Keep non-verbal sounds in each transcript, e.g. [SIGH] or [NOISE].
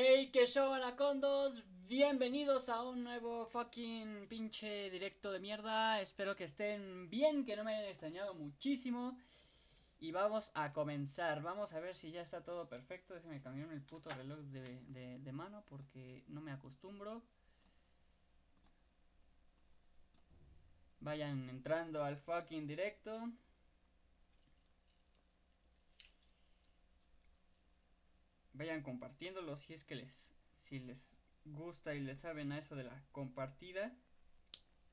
Hey, que show anacondos, bienvenidos a un nuevo fucking pinche directo de mierda. Espero que estén bien, que no me hayan extrañado muchísimo. Y vamos a comenzar. Vamos a ver si ya está todo perfecto. Déjenme cambiar el puto reloj de, de mano porque no me acostumbro. Vayan entrando al fucking directo. Vayan compartiéndolo si es que les si les gusta y les saben a eso de la compartida.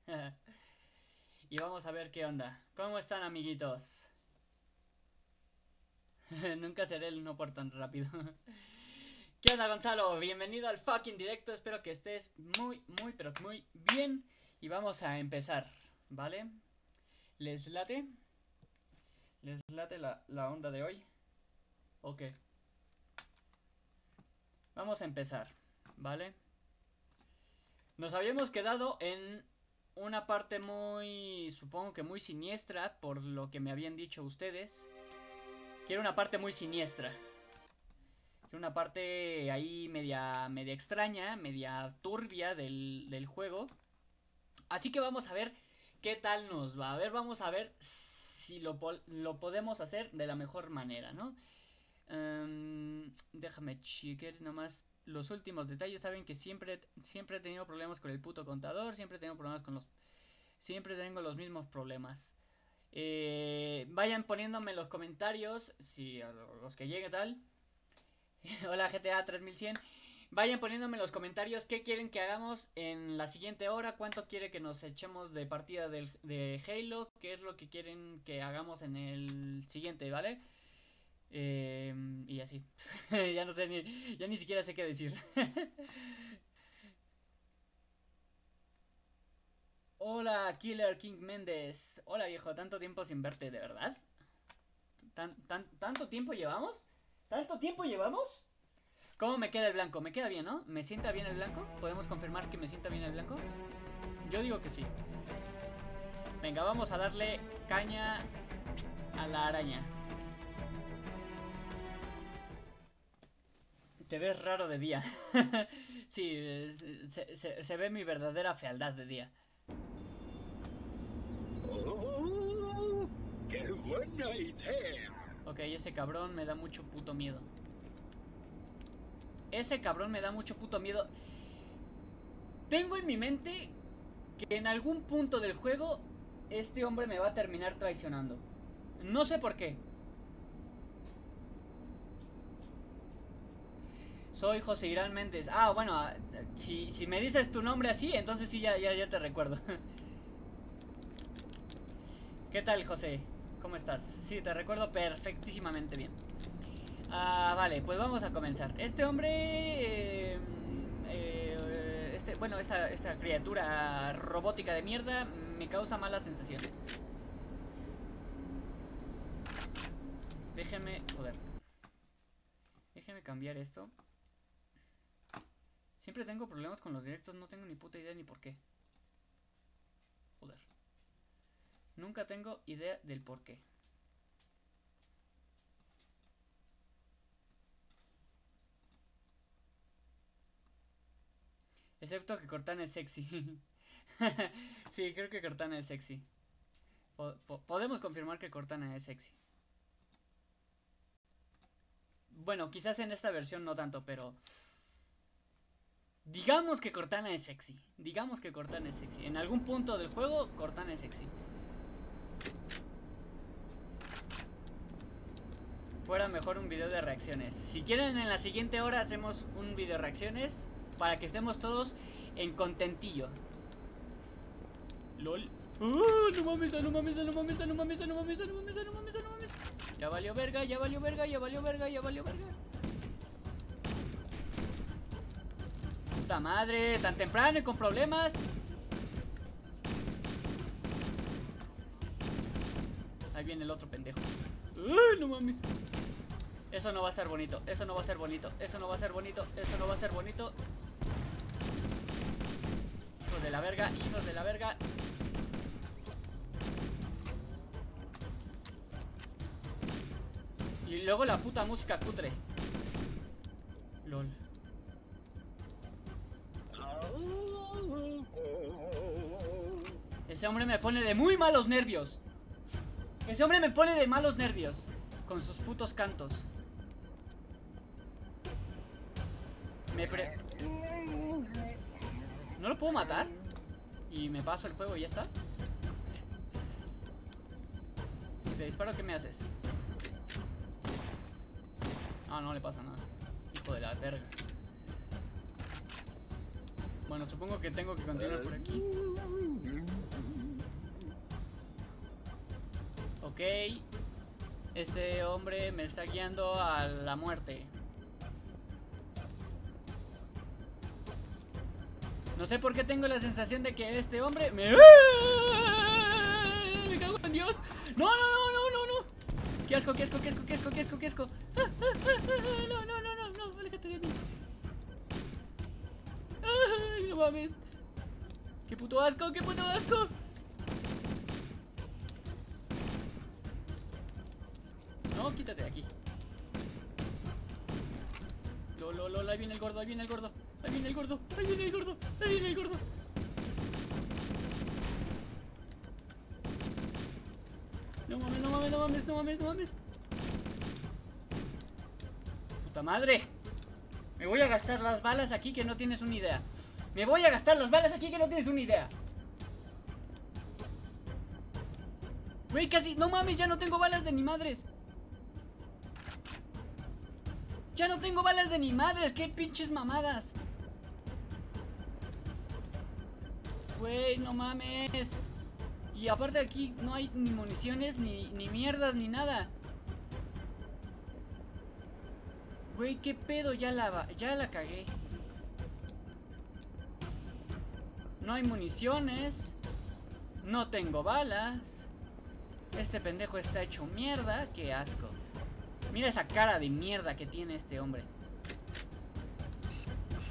[LAUGHS] y vamos a ver qué onda. ¿Cómo están, amiguitos? [LAUGHS] Nunca seré el no por tan rápido. [LAUGHS] ¿Qué onda, Gonzalo? Bienvenido al fucking directo. Espero que estés muy, muy, pero muy bien. Y vamos a empezar, ¿vale? ¿Les late? ¿Les late la, la onda de hoy? Ok. Vamos a empezar, ¿vale? Nos habíamos quedado en una parte muy, supongo que muy siniestra, por lo que me habían dicho ustedes. Quiero una parte muy siniestra. Quiero una parte ahí media, media extraña, media turbia del, del juego. Así que vamos a ver qué tal nos va. A ver, vamos a ver si lo, lo podemos hacer de la mejor manera, ¿no? Em, déjame chequear nomás los últimos detalles. Saben que siempre, siempre he tenido problemas con el puto contador. Siempre he tenido problemas con los... Siempre tengo los mismos problemas. Eh, vayan poniéndome en los comentarios. Si los que llegue tal. [LAUGHS] Hola GTA 3100. Vayan poniéndome en los comentarios qué quieren que hagamos en la siguiente hora, cuánto quiere que nos echemos de partida de Halo, qué es lo que quieren que hagamos en el siguiente, ¿vale? Em, y así. [LAUGHS] ya no sé ni. Ya ni siquiera sé qué decir. [LAUGHS] Hola, Killer King Méndez. Hola, viejo. Tanto tiempo sin verte, ¿de verdad? ¿Tan, tan, tanto tiempo llevamos? ¿Tanto tiempo llevamos? ¿Cómo me queda el blanco? Me queda bien, ¿no? ¿Me sienta bien el blanco? ¿Podemos confirmar que me sienta bien el blanco? Yo digo que sí. Venga, vamos a darle caña a la araña. Te ves raro de día. [LAUGHS] sí, se, ve mi verdadera fealdad de día. Oh, ¡Qué buena idea! Ok, ese cabrón me da mucho puto miedo. Ese cabrón me da mucho puto miedo. Tengo en mi mente que en algún punto del juego este hombre me va a terminar traicionando. No sé por qué. Soy José Irán Méndez. Ah, bueno, ah, si, me dices tu nombre así, entonces sí, ya, ya, ya te recuerdo. [LAUGHS] ¿Qué tal, José? ¿Cómo estás? Sí, te recuerdo perfectísimamente bien. Ah, vale, pues vamos a comenzar. Este hombre... Eh, eh, este, bueno, esta, esta criatura robótica de mierda me causa mala sensación. Déjeme... Joder. Déjeme cambiar esto. Siempre tengo problemas con los directos, no tengo ni puta idea ni por qué. Joder. Nunca tengo idea del por qué. Excepto que Cortana es sexy. [LAUGHS] sí, creo que Cortana es sexy. podemos confirmar que Cortana es sexy. Bueno, quizás en esta versión no tanto, pero... Digamos que Cortana es sexy. Digamos que Cortana es sexy. En algún punto del juego, Cortana es sexy. Fuera mejor un video de reacciones. Si quieren, en la siguiente hora hacemos un video de reacciones. Para que estemos todos en contentillo. LOL. ¡Uh! no mames, no mames, no mames, no mames, no mames, no mames, no mames, no mames. Ya valió verga, ya valió verga, ya valió verga, ya valió verga. Puta madre, tan temprano y con problemas. Ahí viene el otro pendejo. Uy, no mames. Eso no va a ser bonito, eso no va a ser bonito, eso no va a ser bonito, eso no va a ser bonito. Hijos de la verga, hijos de la verga. Y luego la puta música cutre. LOL. Ese hombre me pone de muy malos nervios. Ese hombre me pone de malos nervios. Con sus putos cantos. Me pre... ¿No lo puedo matar? Y me paso el juego y ya está. Si te disparo, ¿qué me haces? Ah, no le pasa nada. Hijo de la verga. Bueno, supongo que tengo que continuar por aquí. Ok. Este hombre me está guiando a la muerte. No sé por qué tengo la sensación de que este hombre me... ¡Me cago en Dios! ¡No, no, no, no, no, no! ¡Qué asco, qué asco, qué asco, qué asco, qué asco, qué asco! ¡No, no, no, no, no! ¡Aléjate de mí! ¡Ay, no mames! ¡Qué puto asco, qué puto asco! No, quítate de aquí. Lo, lo, lo, ahí viene el gordo, ahí viene el gordo. Ahí viene el gordo, ahí viene el gordo, ahí viene el gordo. No mames, no mames, no mames, no mames, no mames. Puta madre. Me voy a gastar las balas aquí que no tienes una idea. Me voy a gastar las balas aquí que no tienes una idea. Güey, casi... No mames, ya no tengo balas de ni madres. Ya no tengo balas de ni madres. Qué pinches mamadas. Güey, no mames. Y aparte aquí no hay ni municiones, ni, ni mierdas, ni nada. Güey, qué pedo, ya la, ya la cagué. No hay municiones. No tengo balas. Este pendejo está hecho mierda. Qué asco. Mira esa cara de mierda que tiene este hombre.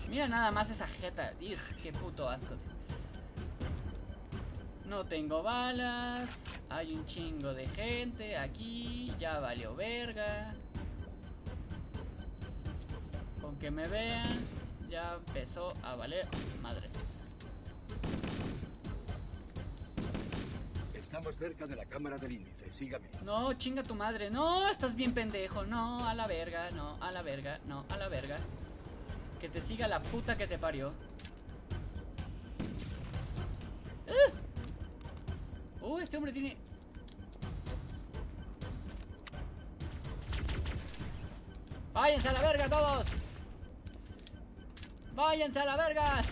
Mira nada más esa jeta. Qué puto asco. No tengo balas. Hay un chingo de gente aquí. Ya valió verga. Con que me vean, ya empezó a valer madres. Estamos cerca de la cámara del índice. Sígame. No, chinga tu madre. No, estás bien pendejo. No, a la verga. No, a la verga. No, a la verga. Que te siga la puta que te parió. ¡Ah! Oh, este hombre tiene... ¡Váyanse a la verga todos! ¡Váyanse a la verga!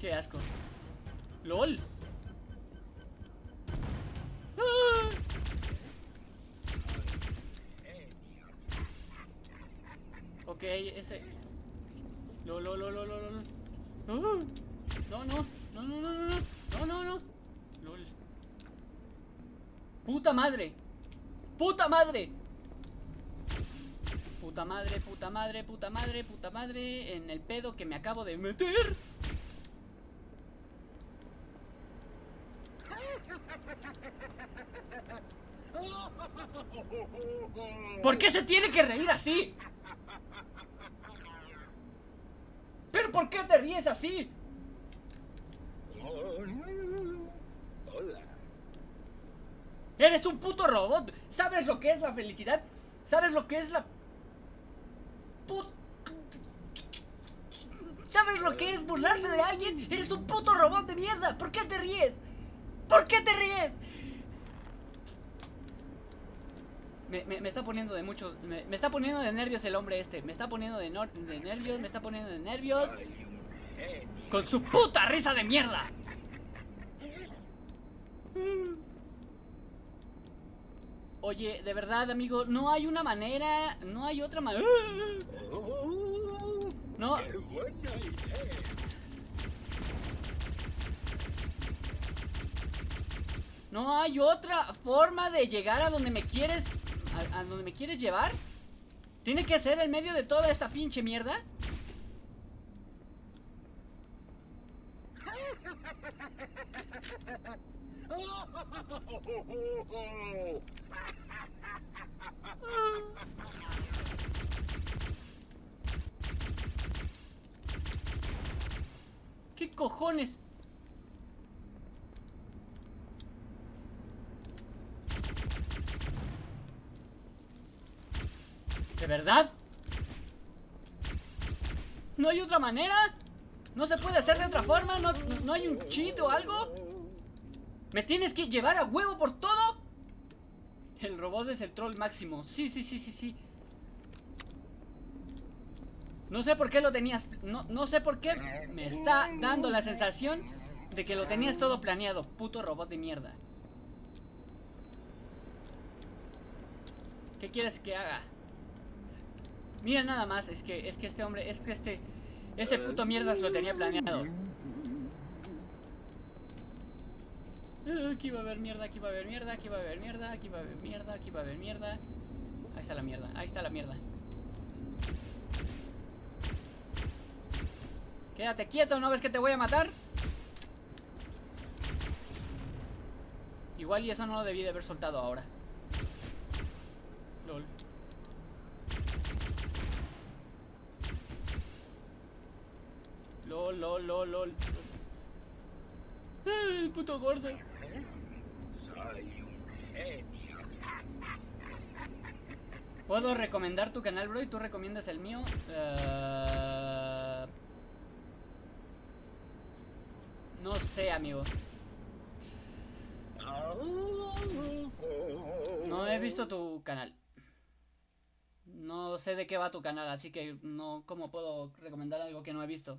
¡Qué asco! ¡LOL! ¡Ah! Ok, ese... ¡Lol, lol, lol, lol, lol! ¡Ah! No, no, no, no, no, no, no, no, no. LOL. ¡Puta madre! ¡Puta madre! Puta madre, puta madre, puta madre, puta madre En el pedo que me acabo de meter ¿Por qué se tiene que reír así? ¿Pero por qué te ríes así? Hola. Eres un puto robot. ¿Sabes lo que es la felicidad? ¿Sabes lo que es la... put- ¿Sabes lo que es burlarse de alguien? Eres un puto robot de mierda. ¿Por qué te ríes? ¿Por qué te ríes? Me, me- está poniendo de muchos... Me, está poniendo de nervios el hombre este. Me está poniendo de, de nervios, me está poniendo de nervios. Con su puta risa de mierda. Oye, de verdad, amigo, no hay una manera, no hay otra manera. No, ¡Qué buena idea! No hay otra forma de llegar a donde me quieres, a, donde me quieres llevar. Tiene que ser en medio de toda esta pinche mierda. ¿Qué cojones? ¿De verdad? ¿No hay otra manera? ¿No se puede hacer de otra forma? ¿No, no- hay un cheat o algo? ¿Me tienes que llevar a huevo por todo? El robot es el troll máximo. Sí, sí, sí, sí, sí. No sé por qué lo tenías... No, no sé por qué me está dando la sensación de que lo tenías todo planeado. Puto robot de mierda. ¿Qué quieres que haga? Mira nada más, es que, es que este hombre, es que este... Ese puto mierda se lo tenía planeado. Eh, Aquí va a haber mierda, aquí va a haber mierda, aquí va a haber mierda, aquí va a haber mierda, aquí va a haber mierda. Ahí está la mierda, ahí está la mierda. Quédate quieto, ¿no ves que te voy a matar? Igual y eso no lo debí de haber soltado ahora. Lol. Lol, lol, lol, lol. Eh, El puto gordo. Soy un genio. ¿Puedo recomendar tu canal, bro? ¿Y tú recomiendas el mío? Eh, No sé, amigo. No he visto tu canal. No sé de qué va tu canal, así que no, ¿cómo puedo recomendar algo que no he visto?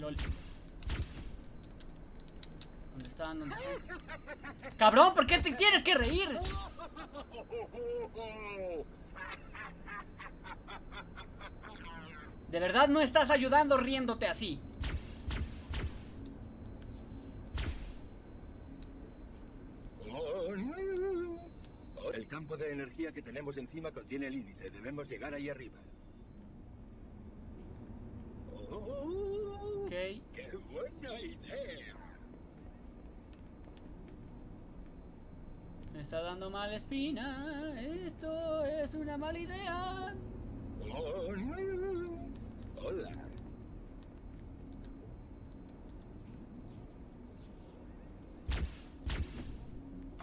¿Dónde están? ¿Dónde están? ¡Cabrón! ¿Por qué te tienes que reír? De verdad no estás ayudando riéndote así. El campo de energía que tenemos encima contiene el índice. Debemos llegar ahí arriba. Ok. ¡Qué buena idea! Me está dando mala espina. Esto es una mala idea. Hola.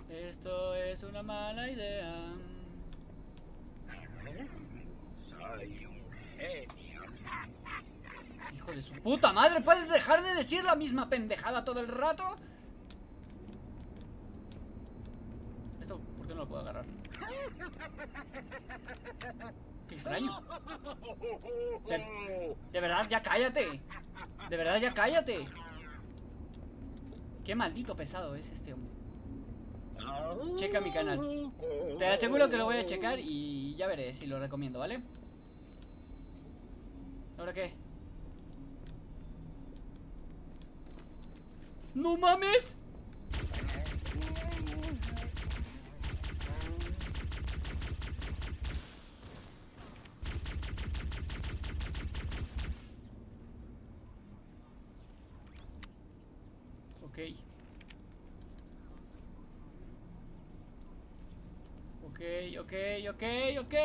Esto es una mala idea. Soy un genio. De su puta madre, ¿puedes dejar de decir la misma pendejada todo el rato? Esto, ¿por qué no lo puedo agarrar? Qué extraño. De verdad, ya cállate. De verdad, ya cállate. Qué maldito pesado es este hombre. Checa mi canal. Te aseguro que lo voy a checar y ya veré si lo recomiendo, ¿vale? ¿Ahora qué? ¡No mames! Ok. Ok, ok, ok, ok.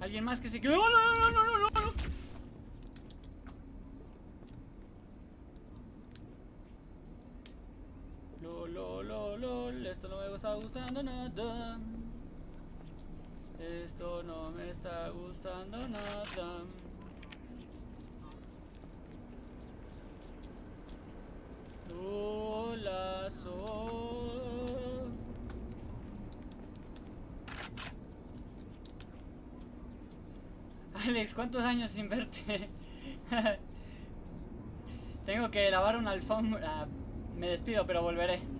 ¿Alguien más que se quedó? ¡No, no, no, no, no, no! Lo, lo, lo, esto no me está gustando nada. Esto no me está gustando nada. Hola, sol. Alex, ¿cuántos años sin verte? [LAUGHS] Tengo que lavar una alfombra. Me despido, pero volveré.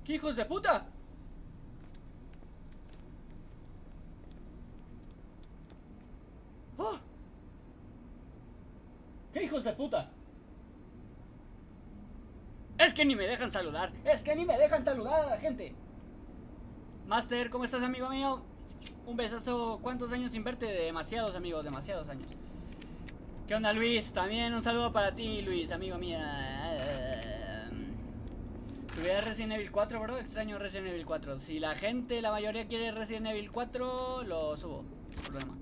¿Qué hijos de puta? ¡Oh! ¿Qué hijos de puta? Es que ni me dejan saludar. Es que ni me dejan saludar a la gente. Master, ¿cómo estás, amigo mío? Un besazo. ¿Cuántos años sin verte? Demasiados, amigos, demasiados años. ¿Qué onda, Luis? También un saludo para ti, Luis, amigo mía. Tuviera Resident Evil 4, bro. Extraño Resident Evil 4. Si la gente, la mayoría quiere Resident Evil 4, lo subo. Problema.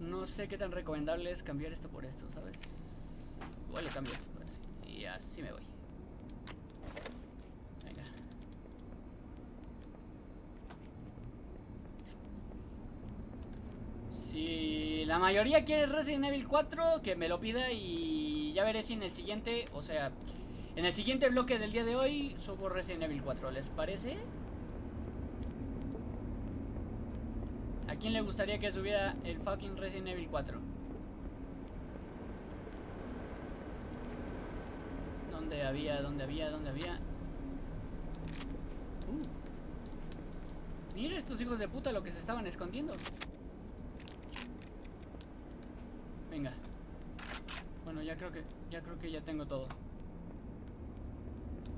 No sé qué tan recomendable es cambiar esto por esto, ¿sabes? Igual lo cambio esto esto. Y así me voy. Venga. Si la mayoría quiere Resident Evil 4, que me lo pida y ya veré si en el siguiente, o sea, en el siguiente bloque del día de hoy subo Resident Evil 4, ¿les parece? ¿A quién le gustaría que subiera el fucking Resident Evil 4? ¿Dónde había? ¿Dónde había? ¿Dónde había? Uh. Mira estos hijos de puta lo que se estaban escondiendo. Venga. Bueno, ya creo que ya creo que ya tengo todo.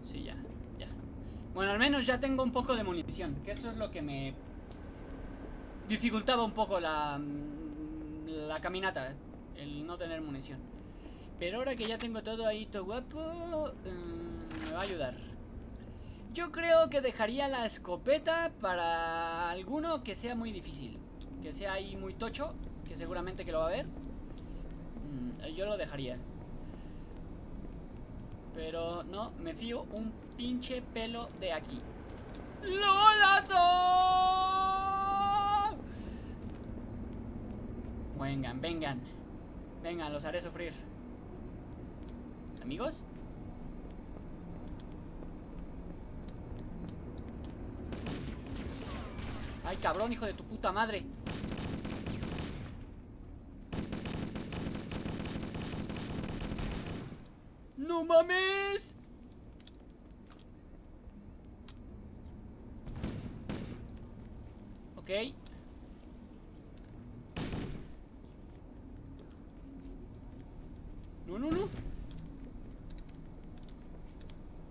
Sí, ya, ya. Bueno, al menos ya tengo un poco de munición, que eso es lo que me dificultaba un poco la mm, la caminata, el no tener munición. Pero ahora que ya tengo todo ahí todo guapo, mm, me va a ayudar. Yo creo que dejaría la escopeta para alguno que sea muy difícil. Que sea ahí muy tocho, que seguramente que lo va a ver. Mm, yo lo dejaría. Pero no, me fío un pinche pelo de aquí. ¡Lolazo! Vengan, vengan. Vengan, los haré sufrir. ¿Amigos? Ay, cabrón, hijo de tu puta madre. ¡No mames! Ok. No, no, no.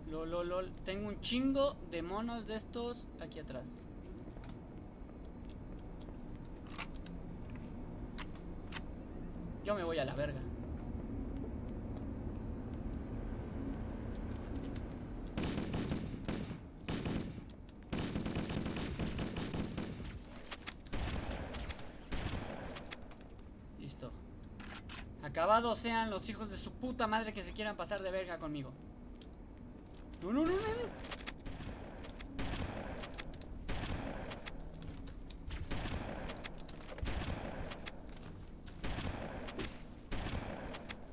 Lol, lol. Tengo un chingo de monos de estos aquí atrás. Yo me voy a la verga. Acabados sean los hijos de su puta madre que se quieran pasar de verga conmigo. No, no, no, no, no.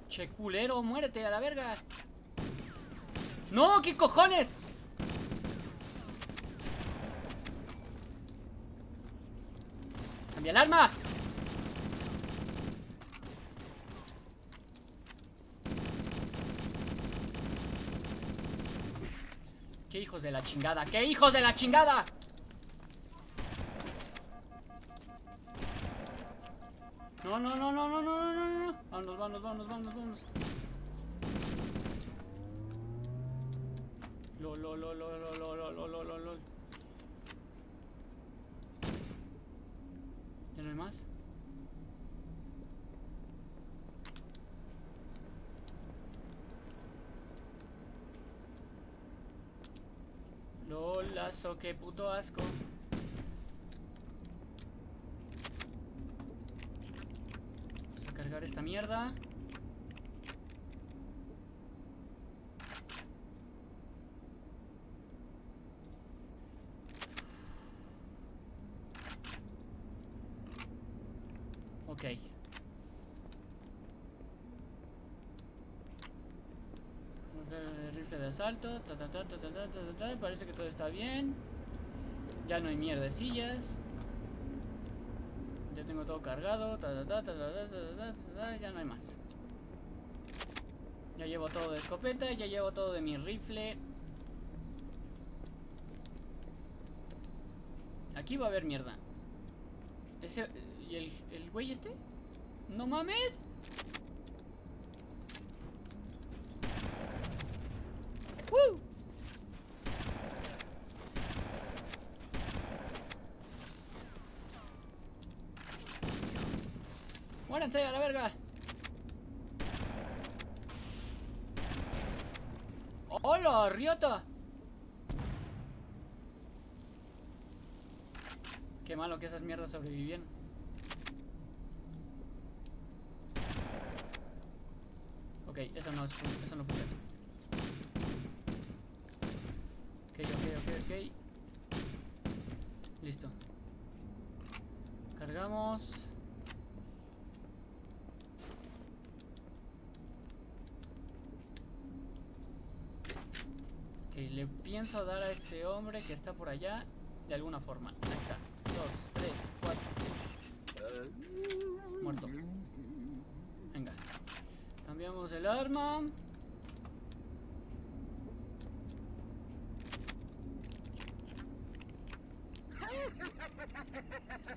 Che culero, muérete a la verga. No, ¿qué cojones? Cambia el arma. ¿Qué hijos de la chingada? ¿Qué hijos de la chingada? Qué puto asco. Vamos a cargar esta mierda. Ok. Rifle de asalto, ta, ta, ta, ta, ta, ta, ta, ta, parece que todo está bien. Ya no hay mierdecillas. Ya tengo todo cargado. Ya no hay más. Ya llevo todo de escopeta, ya llevo todo de mi rifle. Aquí va a haber mierda. ¿Ese, el, el güey este? ¡No mames! ¡Muéranse a la verga! ¡Hola, Riota! Qué malo que esas mierdas sobrevivieron. Ok, eso no, es, eso no funciona. Ok, ok, ok, ok. Listo. Cargamos. Ok, le pienso dar a este hombre que está por allá de alguna forma. Ahí está. Dos, tres, cuatro. Muerto. Venga. Cambiamos el arma.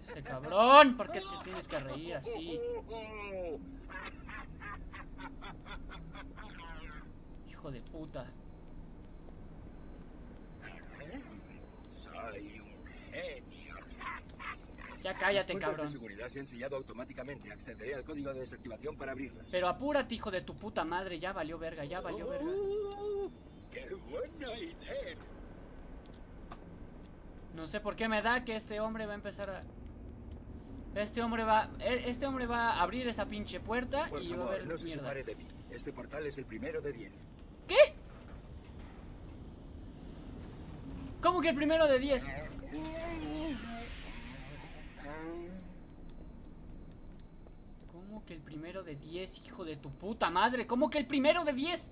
Ese cabrón, ¿por qué te tienes que reír así? Hijo de puta. Soy un genio. Ya cállate, cabrón. de seguridad se han sellado automáticamente. Accederé al código de desactivación para abrirlas. Pero apúrate, hijo de tu puta madre. Ya valió verga, ya valió verga. Oh, ¡Qué buena idea! No sé por qué me da que este hombre va a empezar a... Este hombre va... e- Este hombre va a abrir esa pinche puerta Por y va a favor, haber no se mierda. separe de mí. Este portal es el primero de diez. ¿Qué? ¿Cómo que el primero de 10? ¿Cómo que el primero de 10, hijo de tu puta madre? ¿Cómo que el primero de 10?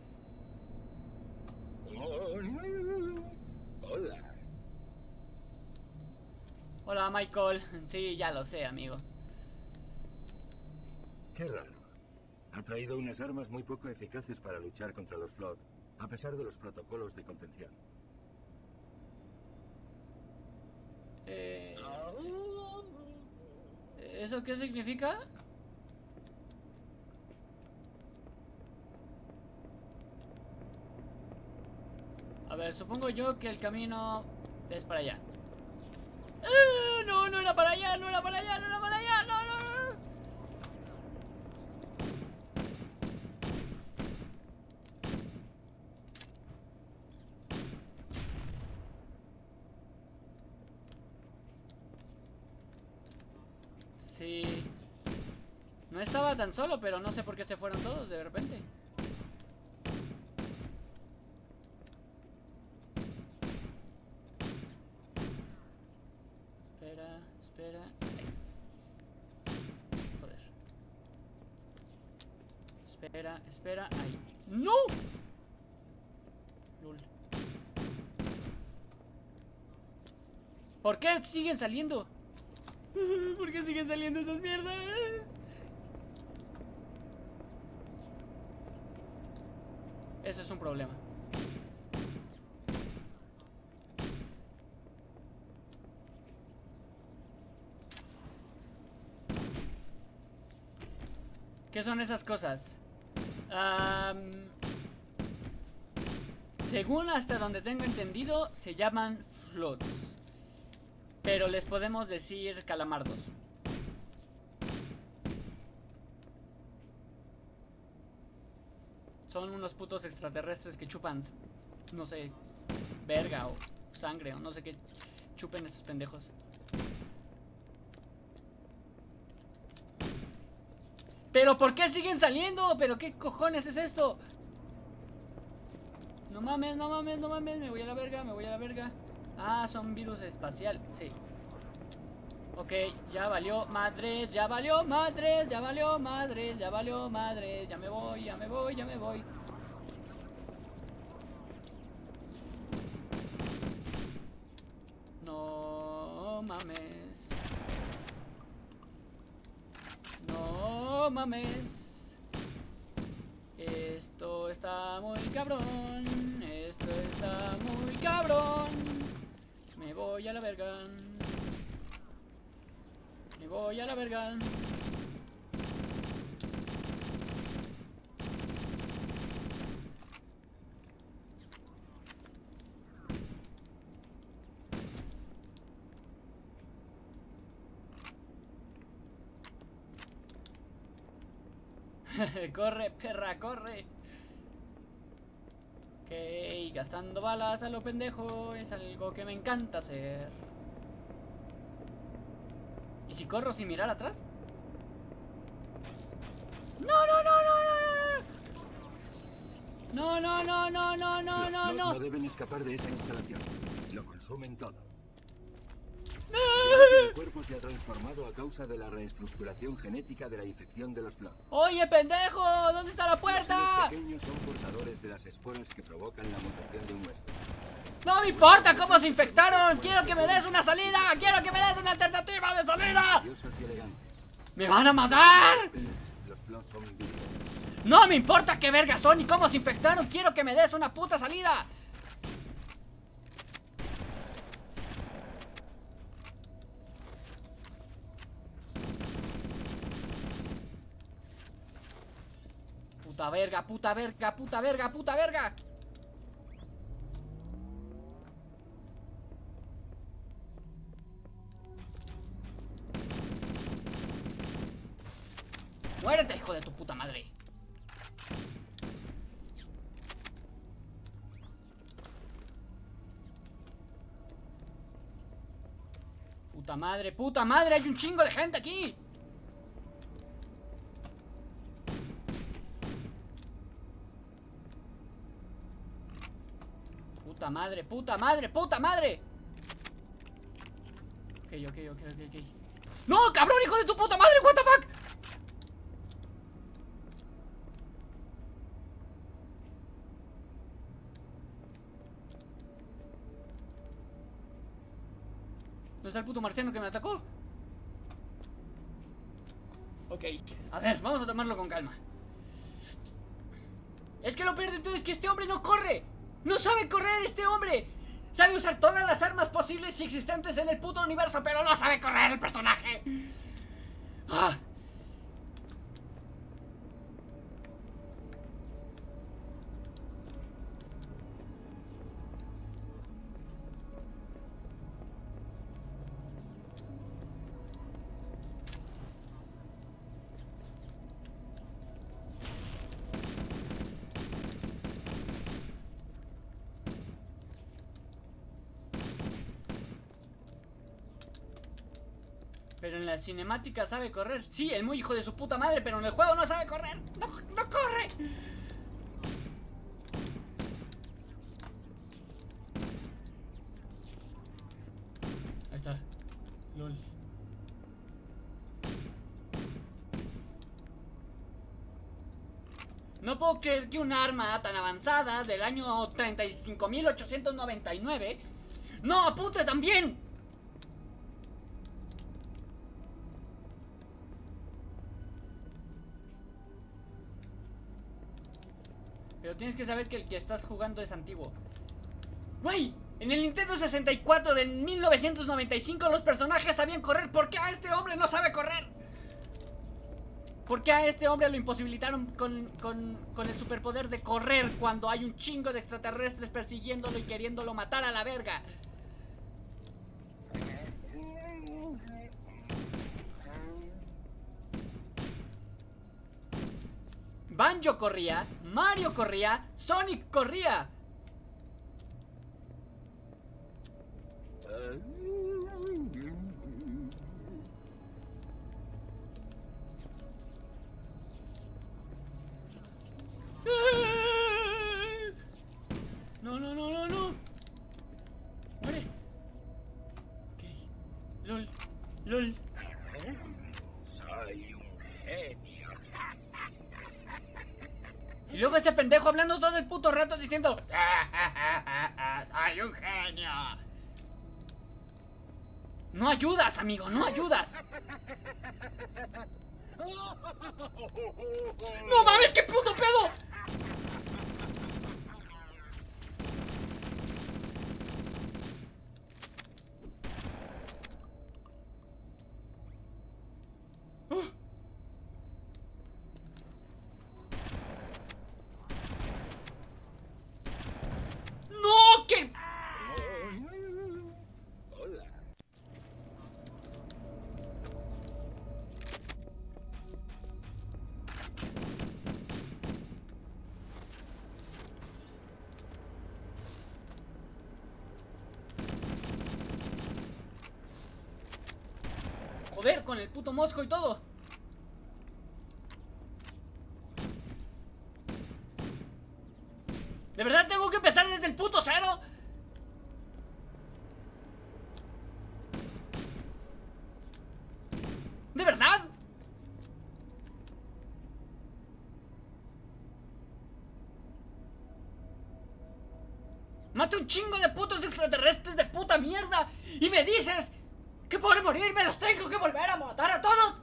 Hola. Hola, Michael. Sí, ya lo sé, amigo. Qué raro. Ha traído unas armas muy poco eficaces para luchar contra los Flood, a pesar de los protocolos de contención. Eh, ¿Eso qué significa? A ver, supongo yo que el camino es para allá. ¡Ah! No, no era para allá, no era para allá, no era para allá, no, no, no. no. Sí. No estaba tan solo, pero no sé por qué se fueron todos de repente. Espera, espera. Ahí. Joder. Espera. Ahí. ¡No! Lul. ¿Por qué siguen saliendo? [LAUGHS] ¿Por qué siguen saliendo esas mierdas? Ese es un problema. ¿Qué son esas cosas? Según hasta donde tengo entendido, se llaman floats. Pero les podemos decir calamardos. Son unos putos extraterrestres que chupan, no sé, verga o sangre o no sé qué chupen estos pendejos. ¿Pero por qué siguen saliendo? ¿Pero qué cojones es esto? No mames, no mames, no mames, me voy a la verga, me voy a la verga. Ah, son virus espacial, sí. Ok, ya valió madres, ya valió madres, ya valió madres, ya valió madres, ya me voy, ya me voy, ya me voy. No mames. No mames. Esto está muy cabrón. Esto está muy cabrón. Me voy a la verga. Me voy a la verga. [LAUGHS] corre, perra, corre. Ok, gastando balas a lo pendejo es algo que me encanta hacer. ¿Y si corro sin mirar atrás? No, no, no, no, no, no. No, no, no, no, no, no, no, no. no. Lo consumen todo. Cuerpo se ha transformado a causa de la reestructuración genética de la infección de los Flood. Oye, pendejo, ¿dónde está la Los puerta? seres pequeños son portadores de las esporas que provocan la mutación de un huésped. No me importa cómo se infectaron. Quiero que me des una salida. Quiero que me des una alternativa de salida. ¡Me van a matar! Los. No me importa qué vergas son y cómo se infectaron. Quiero que me des una puta salida. Puta verga, puta verga, puta verga, puta verga. Muérete, hijo de tu puta madre. Puta madre, puta madre, hay un chingo de gente aquí. Puta madre, puta madre, puta madre. Ok, ok, ok, ok, ok. ¡No, cabrón, hijo de tu puta madre! ¿What the fuck? ¿Dónde está el puto marciano que me atacó? Ok, a ver, vamos a tomarlo con calma. Es que lo peor de todo es que este hombre no corre. No sabe correr este hombre. Sabe usar todas las armas posibles y existentes en el puto universo, pero no sabe correr el personaje. Ah. Cinemática sabe correr. Sí, el muy hijo de su puta madre, pero en el juego no sabe correr. No, no corre. Ahí está. LOL. No puedo creer que un arma tan avanzada del año 35.899 no apunte también. Tienes que saber que el que estás jugando es antiguo. ¡Güey! En el Nintendo 64 de 1995 los personajes sabían correr. ¿Por qué a este hombre no sabe correr? ¿Por qué a este hombre lo imposibilitaron con, con, con el superpoder de correr cuando hay un chingo de extraterrestres persiguiéndolo y queriéndolo matar a la verga? Banjo corría, Mario corría, Sonic corría. No, no, no, no, no. Muere. LOL. LOL. Soy un genio. Y luego ese pendejo hablando todo el puto rato diciendo ¡Soy un genio! No ayudas, amigo, no ayudas. [LAUGHS] ¡No mames, qué puto pedo! Joder, con el puto mosco y todo. ¿De verdad tengo que empezar desde el puto cero? ¿De verdad? Mate un chingo de putos extraterrestres de puta mierda y me dices que por morir me los tengo que volver a matar a todos.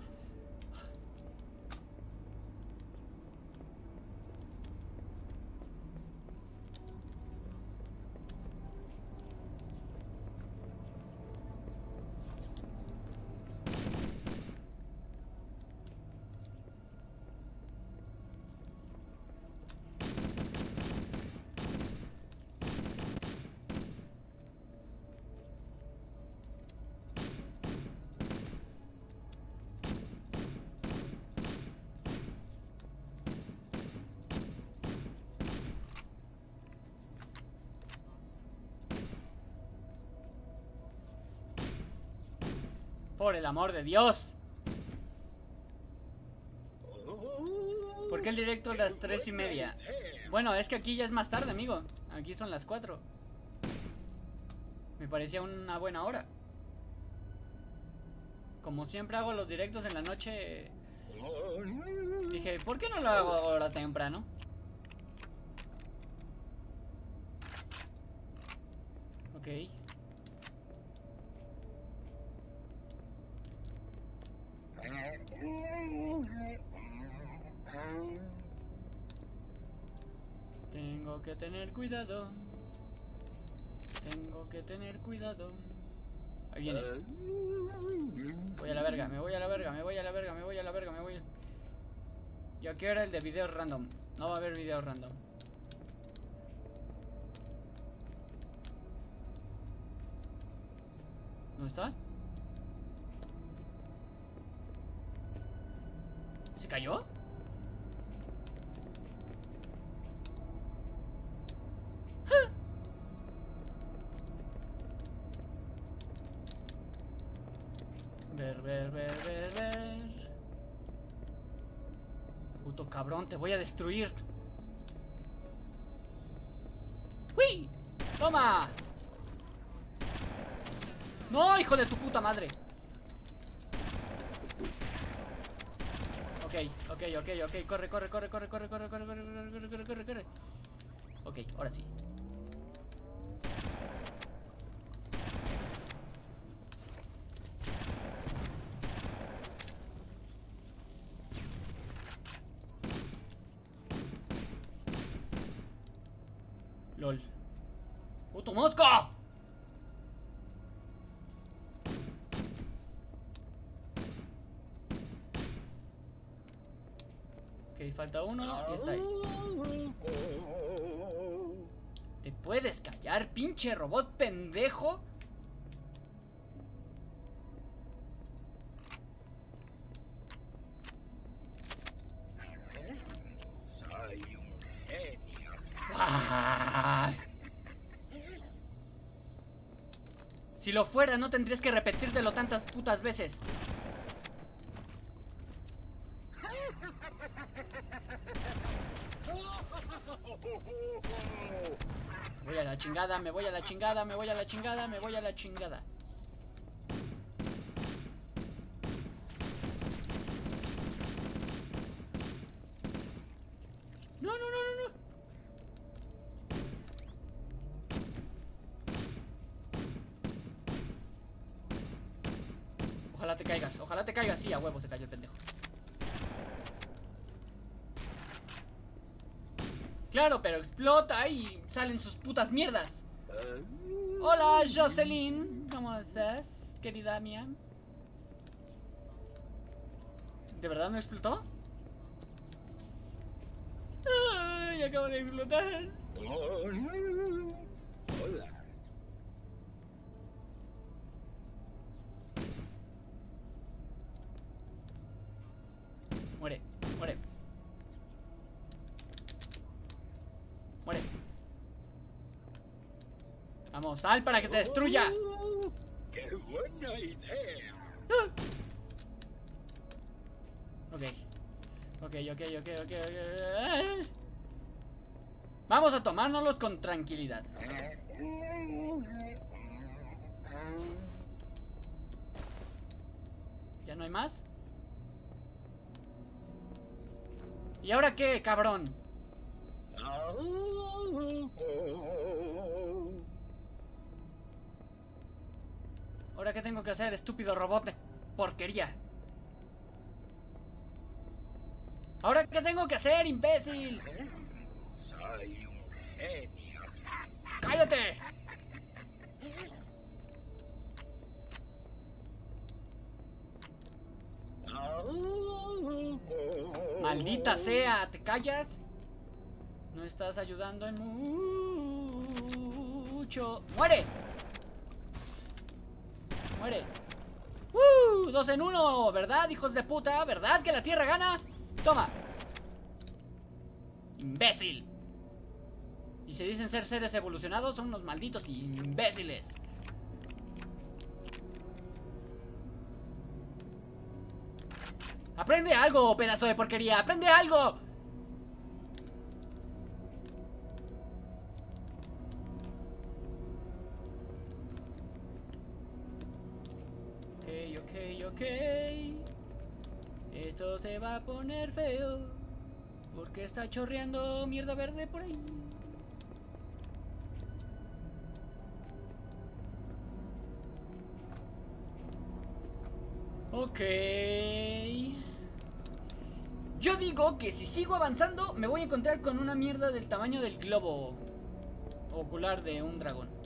Por el amor de Dios. ¿Por qué el directo a las tres y media? Bueno, es que aquí ya es más tarde, amigo. Aquí son las cuatro. Me parecía una buena hora. Como siempre hago los directos en la noche, dije, ¿por qué no lo hago ahora temprano? Ok. Tengo que tener cuidado. Tengo que tener cuidado. Ahí viene. Voy a la verga, me voy a la verga, me voy a la verga, me voy a la verga, me voy a... Yo quiero el de videos random. No va a haber videos random. ¿Dónde está? ¿Se cayó? ¡Ah! Ver, ver, ver, ver, ver. Puto te voy a destruir. ¡Uy! ¡Toma! ¡No, hijo de tu puta madre! Ok, ok, ok, ok, corre, corre, corre, corre, corre, corre, corre, corre, corre, corre, corre, corre, corre. Ok, ahora sí. LOL. ¡Puto mosco! Ok, falta uno y está ahí. ¿Te puedes callar, pinche robot pendejo? Ah. Si lo fuera, no tendrías que repetírtelo tantas putas veces. Me voy a la me voy a la chingada, me voy a la chingada, me voy a la chingada. No, no, no, no, no. Ojalá te caigas, ojalá te caigas. Sí, a huevo se cayó el pendejo. Claro, pero explota y salen sus putas mierdas. Hola, Jocelyn. ¿Cómo estás, querida mía? ¿De verdad no explotó? Ay, acabo de explotar. Sal para que te destruya. Oh, ¡Qué buena idea! Ah. Ok. Vamos a tomárnoslos con tranquilidad. ¿Ya no hay más? ¿Y ahora qué, cabrón? ¿Ahora qué tengo que hacer, estúpido robot porquería? ¿Ahora qué tengo que hacer, imbécil? Soy un genio. ¡Cállate! Maldita sea, ¿te callas? No estás ayudando en mucho. ¡Muere! ¡Muere! ¡Uh! Dos en uno, ¿verdad, hijos de puta? ¿Verdad que la tierra gana? ¡Toma! ¡Imbécil! Y se dicen ser seres evolucionados, son unos malditos imbéciles. ¡Aprende algo, pedazo de porquería! ¡Aprende algo! Ok. Esto se va a poner feo. Porque está chorreando mierda verde por ahí. Ok. Yo digo que si sigo avanzando me voy a encontrar con una mierda del tamaño del globo ocular de un dragón.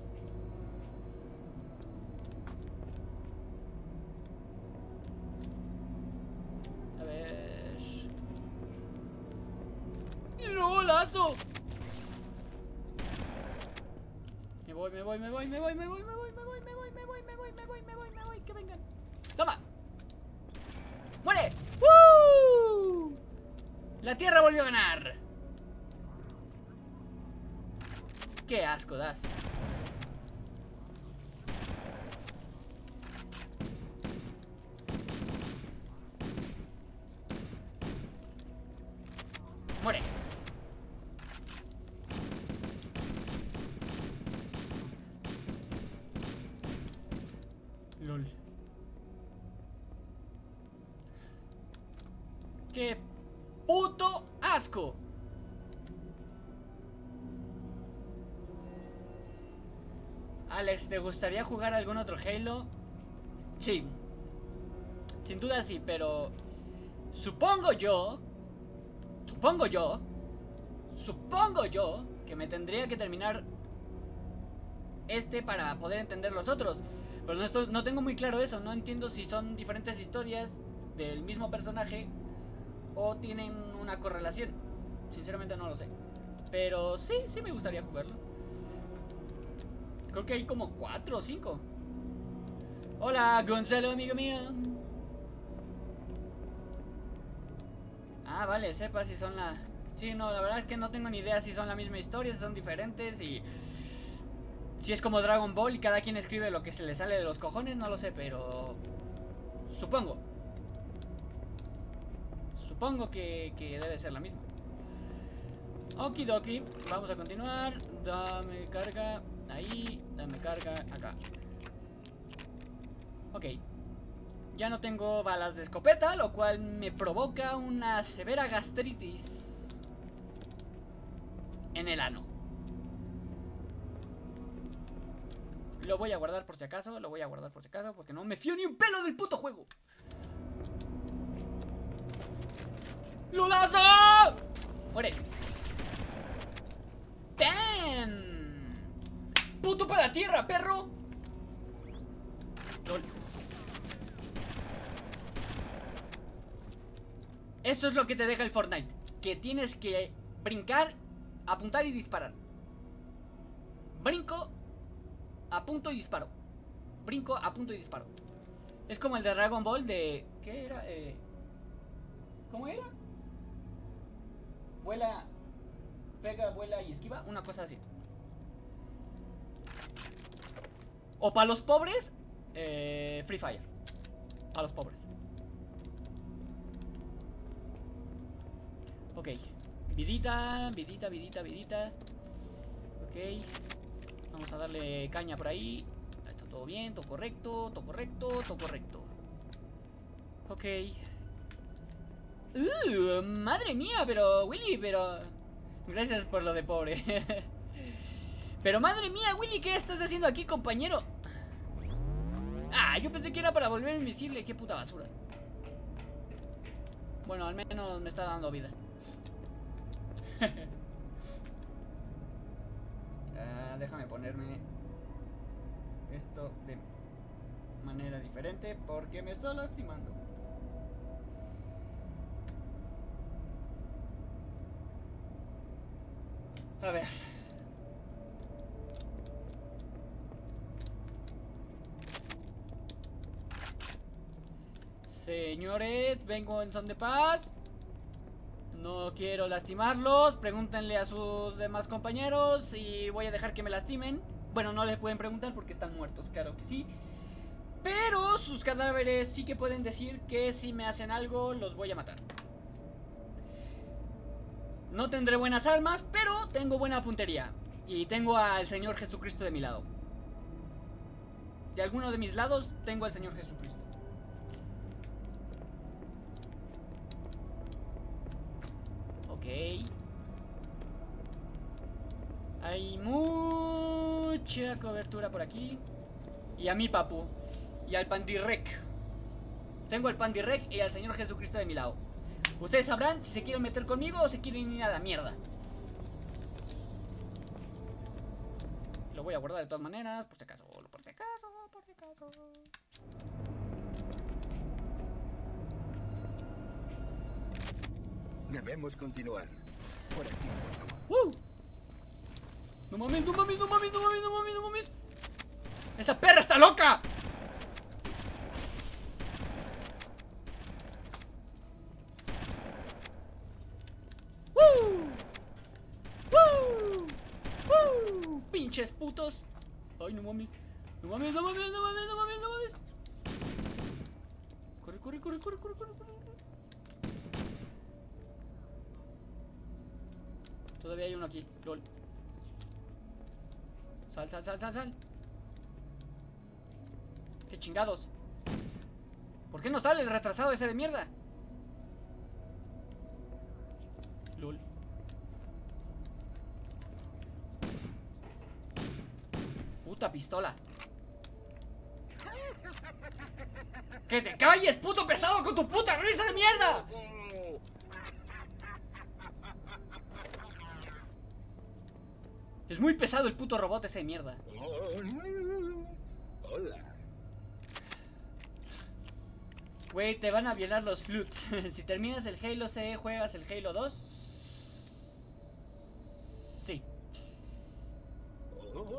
Me voy, me voy, me voy, me voy, me voy, me voy, me voy, me voy, me voy, me voy, que vengan. ¡Toma! ¡Muere! ¡Woo! La Tierra volvió a ganar. ¡Qué asco das! Alex, ¿te gustaría jugar algún otro Halo? Sí. Sin duda sí, pero... Supongo yo... Supongo yo... Supongo yo que me tendría que terminar este para poder entender los otros. Pero no, estoy- no tengo muy claro eso. No entiendo si son diferentes historias del mismo personaje o tienen una correlación. Sinceramente no lo sé. Pero sí, sí me gustaría jugarlo. Creo que hay como cuatro o cinco. Hola, Gonzalo, amigo mío. Ah, vale, sepa si son la... Sí, no, la verdad es que no tengo ni idea si son la misma historia, si son diferentes y... Si es como Dragon Ball y cada quien escribe lo que se le sale de los cojones, no lo sé, pero... Supongo. Supongo que, que debe ser la misma. Okidoki, vamos a continuar. Dame carga ahí, dame carga acá. Ok. Ya no tengo balas de escopeta, lo cual me provoca una severa gastritis en el ano. Lo voy a guardar por si acaso, lo voy a guardar por si acaso, porque no me fío ni un pelo del puto juego. ¡Lulazo! ¡Muere! ¡Bam! ¡Puto para la tierra, perro! Lol. Eso es lo que te deja el Fortnite. Que tienes que brincar, apuntar y disparar. Brinco, apunto y disparo. Brinco, apunto y disparo. Es como el de Dragon Ball de... ¿Qué era? Eh, ¿Cómo era? Vuela, pega, vuela y esquiva. Una cosa así. O para los pobres, eh, Free Fire. Para los pobres. Ok. Vidita, vidita, vidita, vidita. Ok. Vamos a darle caña por ahí. Está todo bien, todo correcto, todo correcto, todo correcto. Ok. Uh, madre mía, pero Willy, pero... Gracias por lo de pobre. [LAUGHS] pero madre mía, Willy, ¿qué estás haciendo aquí, compañero? Ah, yo pensé que era para volver invisible. Qué puta basura. Bueno, al menos me está dando vida. [LAUGHS] Ah, déjame ponerme esto de manera diferente porque me está lastimando. A ver. Señores, vengo en son de paz. No quiero lastimarlos. Pregúntenle a sus demás compañeros y voy a dejar que me lastimen. Bueno, no les pueden preguntar porque están muertos, claro que sí. Pero sus cadáveres sí que pueden decir que si me hacen algo los voy a matar. No tendré buenas armas, pero tengo buena puntería. Y tengo al Señor Jesucristo de mi lado. De alguno de mis lados tengo al Señor Jesucristo. Hay mucha cobertura por aquí. Y a mi papu. Y al pandirrec. Tengo al pandirrec y al Señor Jesucristo de mi lado. Ustedes sabrán si se quieren meter conmigo o se quieren ir a la mierda. Lo voy a guardar de todas maneras, por si acaso, por si acaso, por si acaso. Debemos continuar. Por aquí. ¡Uh! No mames, no mames, no mames, no mames, no mames, no mames. ¡Esa perra está loca! ¡Woo! ¡Woo! ¡Woo! ¡Pinches putos! ¡Ay, no mames! ¡No mames, no mames, no mames, no mames, no mames! Corre, corre, corre, corre, corre, corre, corre. Todavía hay uno aquí, lol. Sal, sal, sal, sal, sal. ¿Qué chingados? ¿Por qué no sale el retrasado ese de mierda? Lol. Puta pistola. ¡Que te calles, puto pesado, con tu puta risa de mierda! Es muy pesado el puto robot ese de mierda. Hola. Güey, te van a violar los flutes. [LAUGHS] si terminas el Halo C, ¿juegas el Halo 2? Sí.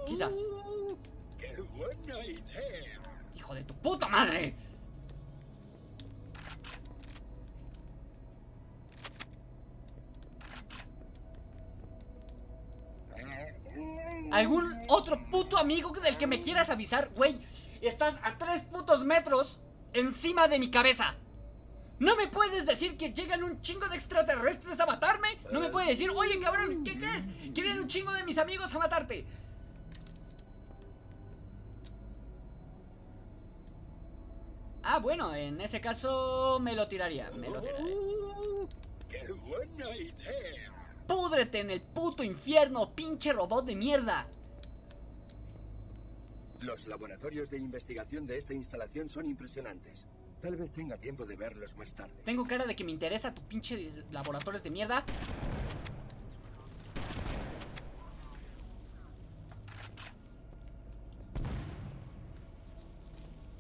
Quizás. ¡Qué buena idea! ¡Hijo de tu puta madre! ¿Algún otro puto amigo del que me quieras avisar? Güey, estás a tres putos metros encima de mi cabeza. No me puedes decir que llegan un chingo de extraterrestres a matarme. No me puedes decir, oye cabrón, ¿qué crees? Que vienen un chingo de mis amigos a matarte. Ah, bueno, en ese caso me lo tiraría, me lo tiraría. ¡Qué buena idea! ¡Púdrete en el puto infierno, pinche robot de mierda! Los laboratorios de investigación de esta instalación son impresionantes. Tal vez tenga tiempo de verlos más tarde. Tengo cara de que me interesa tu pinche laboratorios de mierda.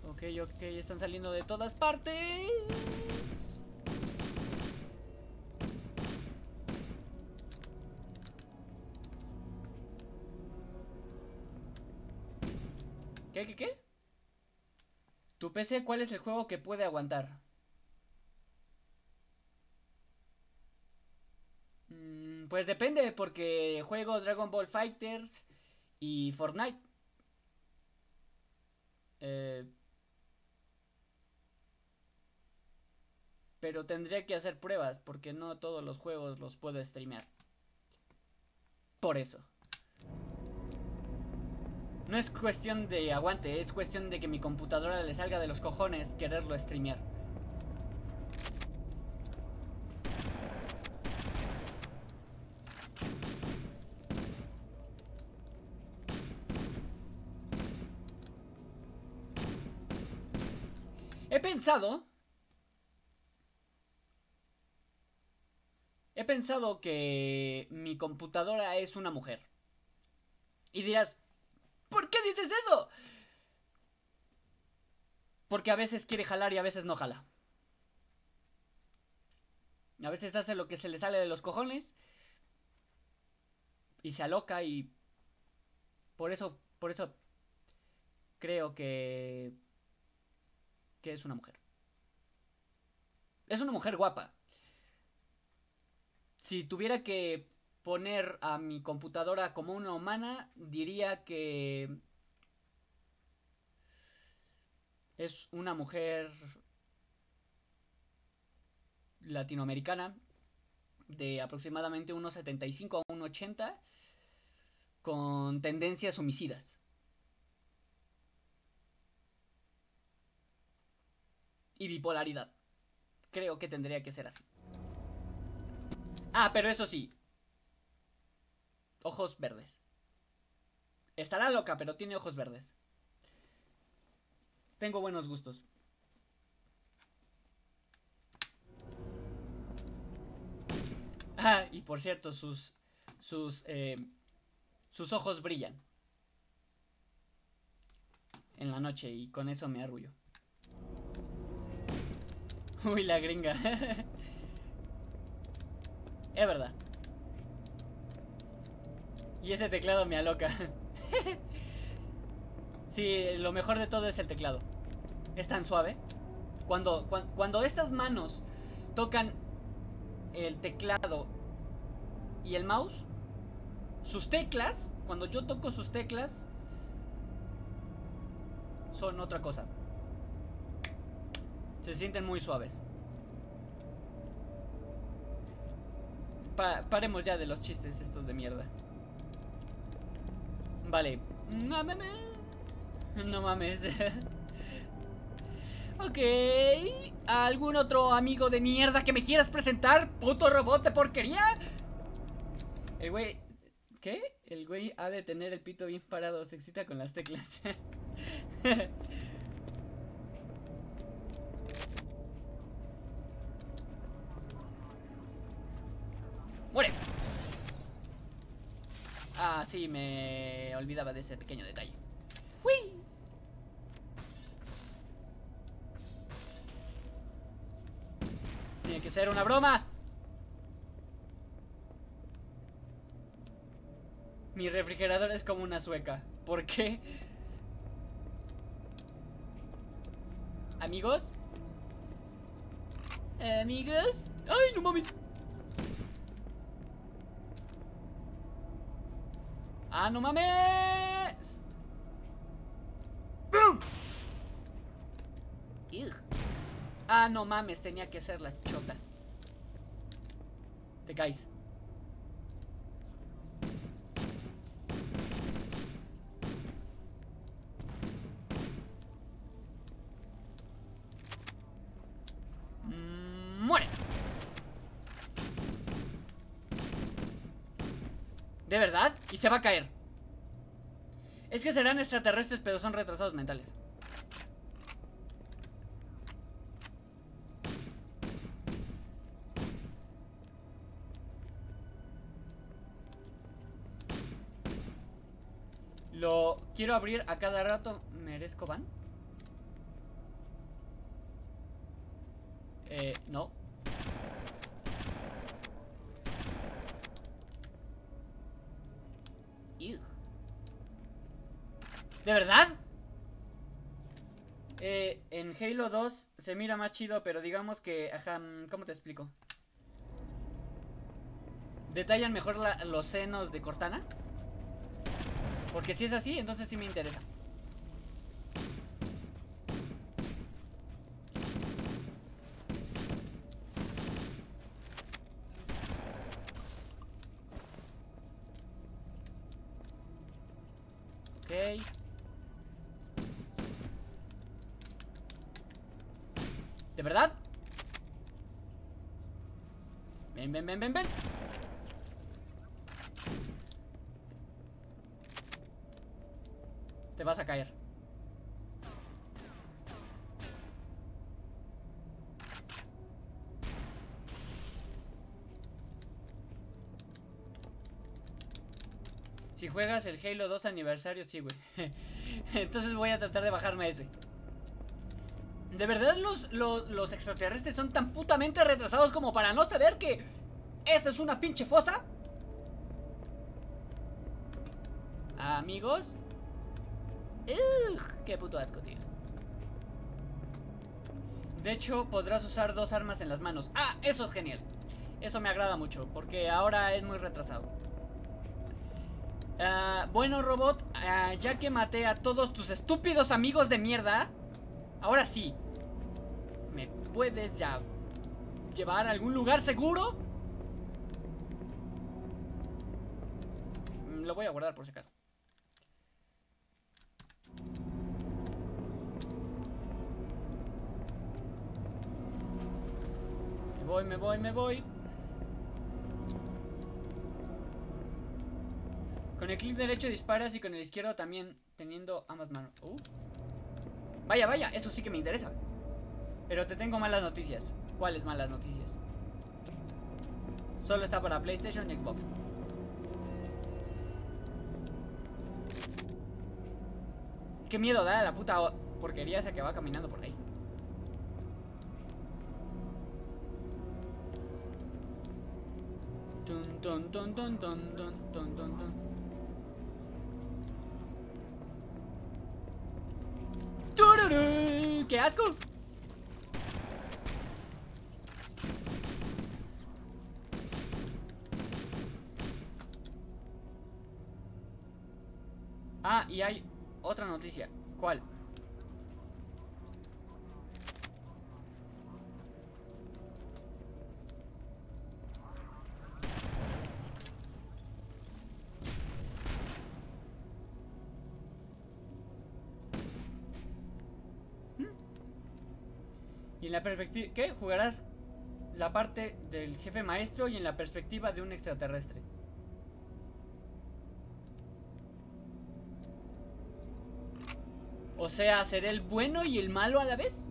Ok, ok, están saliendo de todas partes. ¿Qué, qué, qué? ¿Tu PC cuál es el juego que puede aguantar? Mm, pues depende, porque juego Dragon Ball Fighters y Fortnite. Eh, Pero tendría que hacer pruebas porque no todos los juegos los puedo streamear. Por eso. No es cuestión de aguante, es cuestión de que mi computadora le salga de los cojones quererlo streamear. He pensado... He pensado que mi computadora es una mujer. Y dirás, ¿por qué dices eso? Porque a veces quiere jalar y a veces no jala. A veces hace lo que se le sale de los cojones. Y se aloca y... Por eso, por eso creo que que es una mujer. Es una mujer guapa. Si tuviera que poner a mi computadora como una humana, diría que es una mujer latinoamericana de aproximadamente unos 75 a 1,80 con tendencias homicidas. y bipolaridad. Creo que tendría que ser así. Ah, pero eso sí. Ojos verdes. Estará loca, pero tiene ojos verdes. Tengo buenos gustos. Ah, y por cierto, sus. sus. Eh, sus ojos brillan. En la noche, y con eso me arrullo. Uy, la gringa. [LAUGHS] es verdad. Y ese teclado me aloca. [LAUGHS] sí, lo mejor de todo es el teclado. Es tan suave. Cuando, cuando estas manos tocan el teclado y el mouse, sus teclas, cuando yo toco sus teclas, son otra cosa. Se sienten muy suaves. paremos ya de los chistes estos de mierda. Vale. No mames. No mames. [LAUGHS] ok. ¿Algún otro amigo de mierda que me quieras presentar? Puto robot de porquería. El güey... ¿Qué? El güey ha de tener el pito bien parado. Se excita con las teclas. [LAUGHS] ¡Muere! Ah, sí, me olvidaba de ese pequeño detalle. ¡Uy! Tiene que ser una broma. Mi refrigerador es como una sueca. ¿Por qué? ¿Amigos? ¿Amigos? ¡Ay, no mames! ¡Ah, no mames! ¡Bum! Ah, no mames, tenía que ser la chota. Te caes. Mm, muere. ¿De verdad? Y se va a caer. Es que serán extraterrestres, pero son retrasados mentales. Lo quiero abrir a cada rato. ¿Merezco van? Eh, no. ¿De verdad? Eh, en Halo 2 se mira más chido, pero digamos que... Mm, ¿cómo te explico? ¿Detallan mejor los senos de Cortana? Porque si es así, entonces sí me interesa. Ok. ¿De verdad? Ven, ven, ven, ven, ven. Te vas a caer. Si juegas el Halo 2 aniversario, sí, güey. [LAUGHS] Entonces voy a tratar de bajarme ese. ¿De verdad los, los, extraterrestres son tan putamente retrasados como para no saber que eso es una pinche fosa? Amigos. Ugh, qué puto asco, tío. De hecho, podrás usar dos armas en las manos. Ah, eso es genial. Eso me agrada mucho, porque ahora es muy retrasado. Uh, bueno, robot, uh, ya que maté a todos tus estúpidos amigos de mierda, ahora sí, ¿me puedes ya llevar a algún lugar seguro? Mm, lo voy a guardar por si acaso. Me voy, me voy, me voy. Con el clic derecho disparas y con el izquierdo también teniendo ambas manos. Uh. Vaya, vaya, eso sí que me interesa. Pero te tengo malas noticias. ¿Cuáles malas noticias? Solo está para PlayStation y Xbox. Qué miedo da la puta porquería esa que va caminando por ahí. Tun, tun, tun, Qué asco! Ah, y hay otra noticia. ¿Cuál? ¿Qué? Jugarás la parte del jefe maestro y en la perspectiva de un extraterrestre. O sea, ¿seré el bueno y el malo a la vez?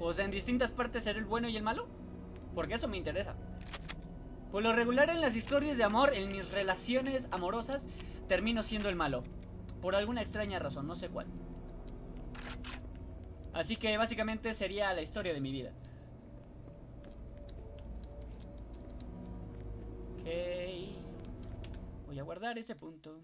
O sea, en distintas partes seré el bueno y el malo. Porque eso me interesa. Por lo regular en las historias de amor, en mis relaciones amorosas, termino siendo el malo. Por alguna extraña razón, no sé cuál. Así que básicamente sería la historia de mi vida. Ok. Voy a guardar ese punto.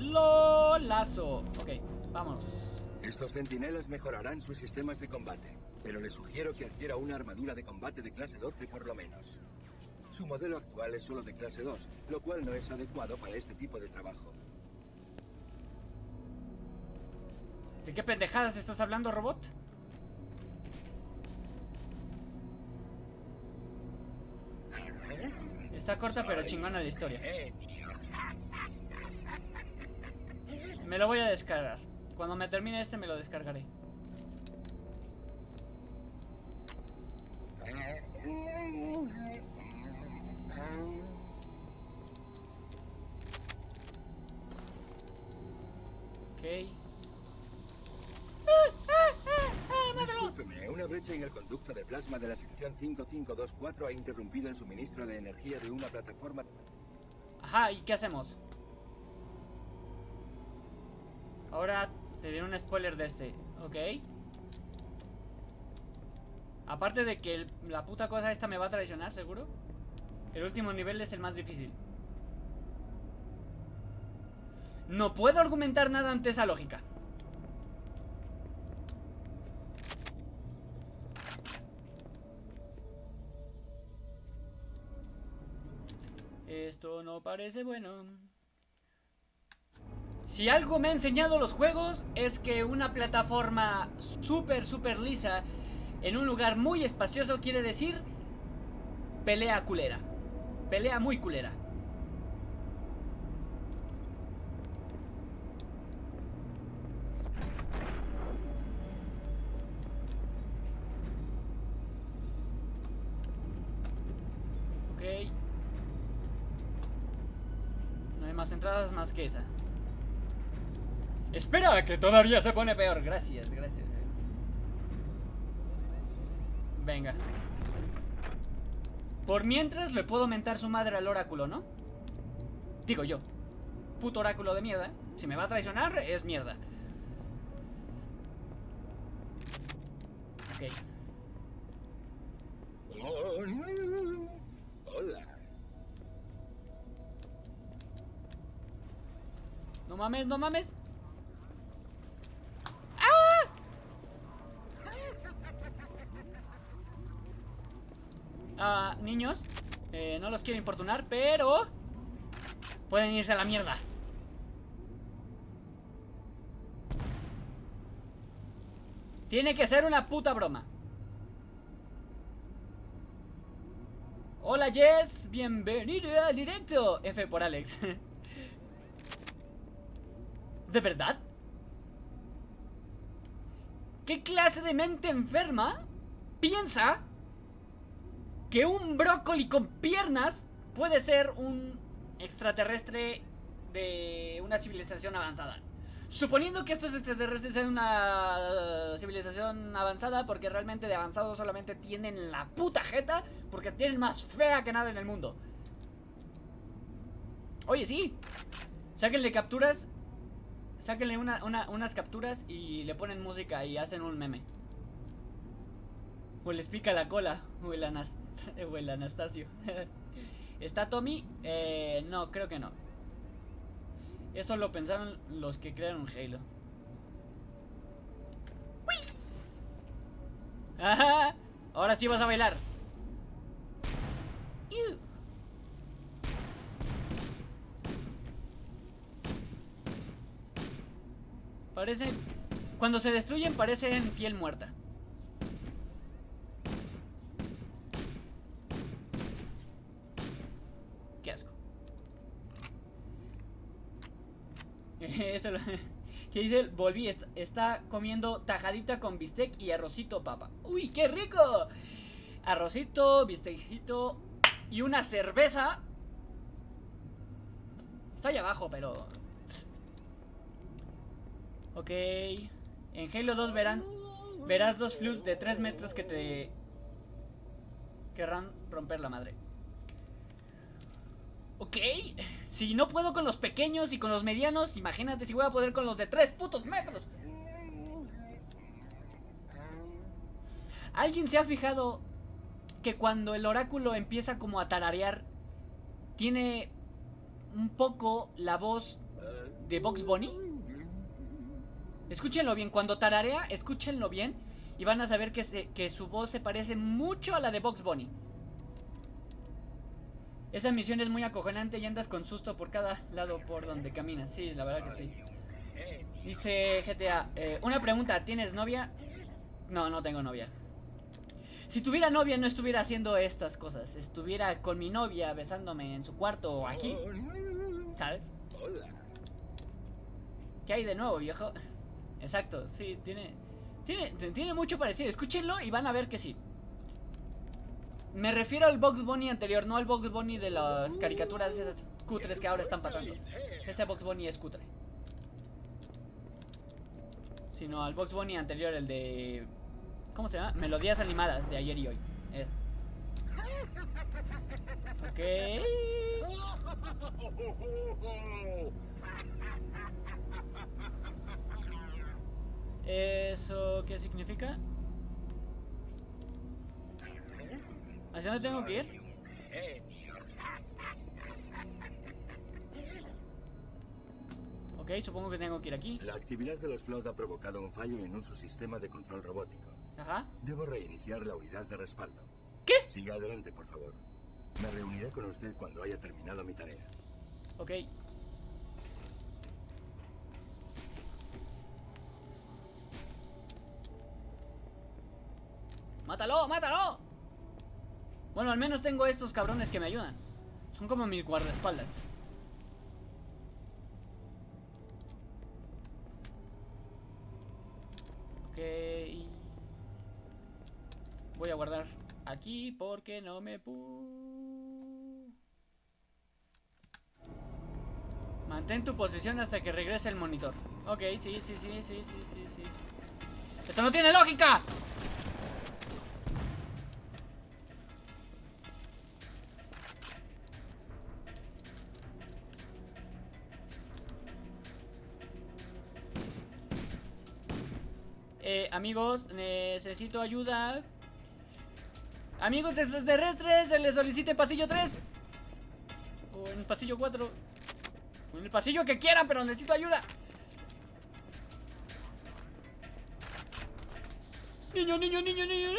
Lolazo. Ok, vamos. Estos centinelas mejorarán sus sistemas de combate, pero le sugiero que adquiera una armadura de combate de clase 12 por lo menos. Su modelo actual es solo de clase 2, lo cual no es adecuado para este tipo de trabajo. ¿De qué pendejadas estás hablando, robot? Está corta pero chingona la historia. Me lo voy a descargar. Cuando me termine este me lo descargaré. [LAUGHS] Ok. Discúlpeme, una brecha en el conducto de plasma de la sección 5524 ha interrumpido el suministro de energía de una plataforma. Ajá, ¿y qué hacemos? Ahora te diré un spoiler de este, ¿ok? Aparte de que el- la puta cosa esta me va a traicionar, seguro. El último nivel es el más difícil. No puedo argumentar nada ante esa lógica. Esto no parece bueno. Si algo me ha enseñado los juegos es que una plataforma súper, súper lisa en un lugar muy espacioso quiere decir pelea culera. Pelea muy culera. No hay más entradas más que esa. Espera, que todavía se pone peor. Gracias, gracias. Venga. Por mientras le puedo mentar su madre al oráculo, ¿no? Digo yo. Puto oráculo de mierda. Si me va a traicionar, es mierda. Ok. Hola. No mames, no mames. Ah, niños, eh, no los quiero importunar, pero pueden irse a la mierda. Tiene que ser una puta broma. Hola Jess, bienvenido al directo. F por Alex. [LAUGHS] ¿De verdad? ¿Qué clase de mente enferma piensa que un brócoli con piernas puede ser un extraterrestre de una civilización avanzada. Suponiendo que estos extraterrestres sean una civilización avanzada, porque realmente de avanzado solamente tienen la puta jeta, porque tienen más fea que nada en el mundo. Oye, sí. Sáquenle capturas. Sáquenle una, una, unas capturas y le ponen música y hacen un meme. O les pica la cola. O el, Anas [LAUGHS] o el Anastasio. [LAUGHS] ¿Está Tommy? Eh, no, creo que no. Eso lo pensaron los que crearon Halo. Ahora sí vas a bailar. Parecen... Cuando se destruyen parecen piel muerta. Qué asco. [LAUGHS] ¿Qué dice? Volví, est- está comiendo tajadita con bistec y arrocito papa. ¡Uy, qué rico! Arrocito, bistecito y una cerveza. Está ahí abajo, pero... Ok. En Halo 2 verán, verás dos flus de 3 metros que te querrán romper la madre. Ok. Si no puedo con los pequeños y con los medianos, imagínate si voy a poder con los de 3 putos metros. ¿Alguien se ha fijado que cuando el oráculo empieza como a tararear, tiene un poco la voz de Box Bunny? Escúchenlo bien, cuando tararea, escúchenlo bien y van a saber que, se- que su voz se parece mucho a la de Box Bunny. Esa misión es muy acojonante y andas con susto por cada lado por donde caminas. Sí, la verdad que sí. Dice GTA, eh, una pregunta, ¿tienes novia? No, no tengo novia. Si tuviera novia no estuviera haciendo estas cosas. Estuviera con mi novia besándome en su cuarto o aquí, ¿sabes? ¿Qué hay de nuevo, viejo? Exacto, sí, tiene, tiene, tiene mucho parecido. Escúchenlo y van a ver que sí. Me refiero al Box Bunny anterior, no al Box Bunny de las caricaturas esas cutres que ahora están pasando. Ese Box Bunny es cutre. Sino al Box Bunny anterior, el de... ¿Cómo se llama? Melodías animadas de ayer y hoy. Eh. Ok. ¿Eso qué significa? ¿Hacia dónde tengo que ir? Ok, supongo que tengo que ir aquí. La actividad de los Flood ha provocado un fallo en un subsistema de control robótico. Ajá. Debo reiniciar la unidad de respaldo. ¿Qué? Siga adelante, por favor. Me reuniré con usted cuando haya terminado mi tarea. Ok. ¡Mátalo! ¡Mátalo! Bueno, al menos tengo estos cabrones que me ayudan. Son como mis guardaespaldas. Ok. Voy a guardar aquí porque no me pu... Mantén tu posición hasta que regrese el monitor. Ok, sí, sí, sí, sí, sí, sí, sí. ¡Esto no tiene lógica! Amigos, necesito ayuda. Amigos extraterrestres, se les solicite pasillo 3. O en el pasillo 4. O en el pasillo que quieran, pero necesito ayuda. Niño, niño, niño, niño.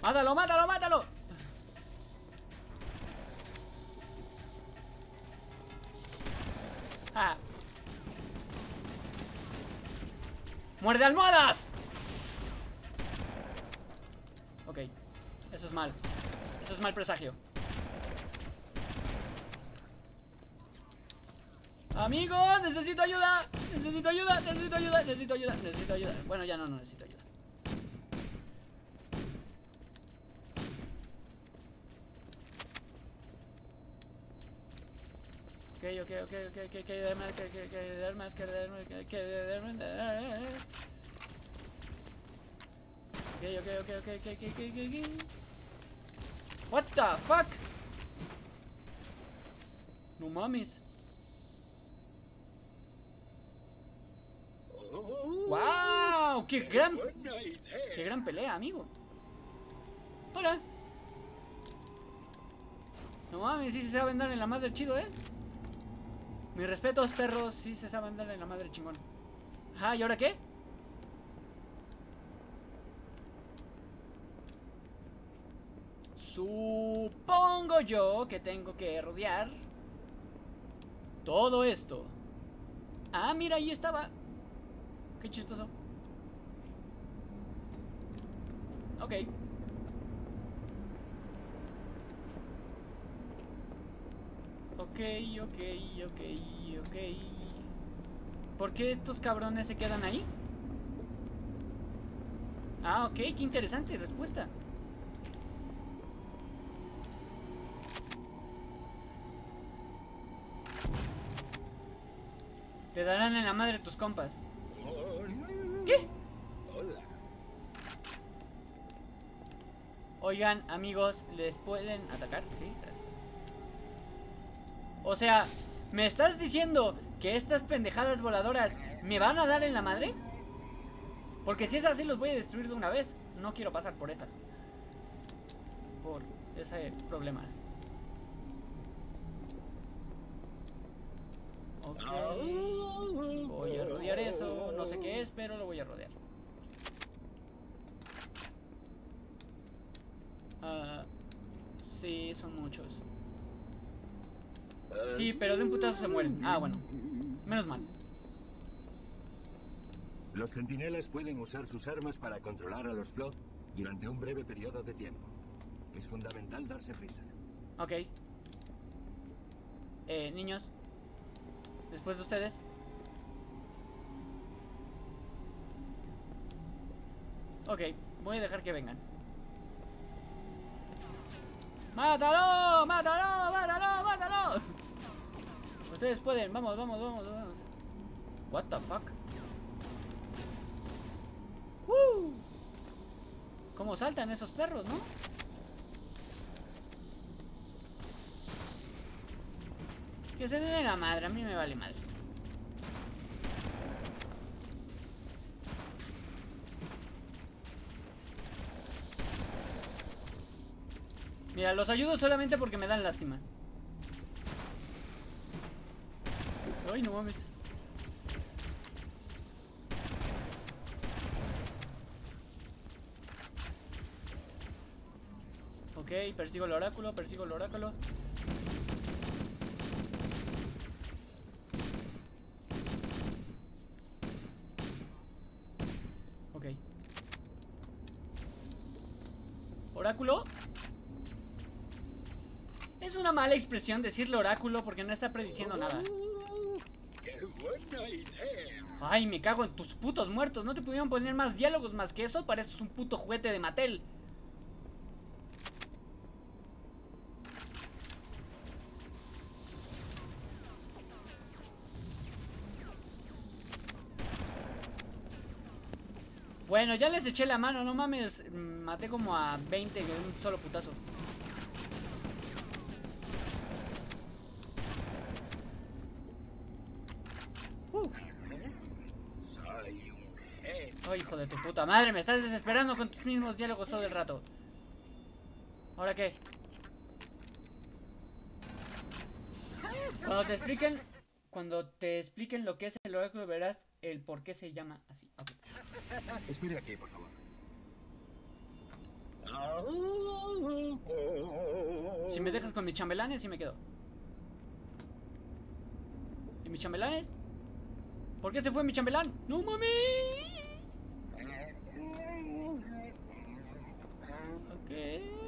Mátalo, mátalo, mátalo. Ah. ¡Muerde almohadas! Ok, eso es mal. Eso es mal presagio. Amigos, necesito ayuda. Necesito ayuda, necesito ayuda, necesito ayuda, necesito ayuda. Bueno, ya no, no necesito ayuda. Ok, ok, ok, ok, ok, ok, ok, ok, ok, ok, ok. What the fuck? No mames. ¡Wow! ¡Qué gran, qué gran pelea, amigo! Hola. No mames, sí se sabe andar en la madre chido, ¿eh? Mis respetos, perros, sí se sabe andar en la madre chingón. Ajá, ¿y ahora qué? Supongo yo que tengo que rodear todo esto. Ah, mira, ahí estaba. Qué chistoso. Ok. Ok, ok, ok, ok. ¿Por qué estos cabrones se quedan ahí? Ah, ok, qué interesante respuesta. Te darán en la madre tus compas. ¿Qué? Oigan, amigos, ¿les pueden atacar? Sí, gracias. O sea, ¿me estás diciendo que estas pendejadas voladoras me van a dar en la madre? Porque si es así los voy a destruir de una vez. No quiero pasar por esa. Por ese problema. Ok. Voy a rodear eso. No sé qué es, pero lo voy a rodear. Ah, sí, son muchos. Sí, pero de un putazo se mueren. Ah, bueno. Menos mal. Los centinelas pueden usar sus armas para controlar a los Flood durante un breve periodo de tiempo. Es fundamental darse prisa. Ok. Eh, niños. Después de ustedes. Ok, voy a dejar que vengan. ¡Mátalo! ¡Mátalo! ¡Mátalo! ¡Mátalo! Ustedes pueden, vamos, vamos, vamos, vamos. What the fuck? ¡Woo! ¿Cómo saltan esos perros, no? Que se den la madre, a mí me vale madres. Mira, los ayudo solamente porque me dan lástima. Ay, no mames. Ok, persigo el oráculo, persigo el oráculo. Ok. Oráculo. Es una mala expresión decirle oráculo porque no está prediciendo nada. Ay, me cago en tus putos muertos. ¿No te pudieron poner más diálogos más que eso? Pareces un puto juguete de Mattel. Bueno, ya les eché la mano, no mames. Maté como a 20 de un solo putazo. Uh. Soy un genio. Ay, hijo de tu puta madre, me estás desesperando con tus mismos diálogos todo el rato. ¿Ahora qué? Cuando te expliquen, cuando te expliquen lo que es el oráculo verás el por qué se llama así. Ok. Espere aquí, por favor. Si me dejas con mis chambelanes, sí me quedo. ¿Y mis chambelanes? ¿Por qué se fue mi chambelán? ¡No mami! Ok.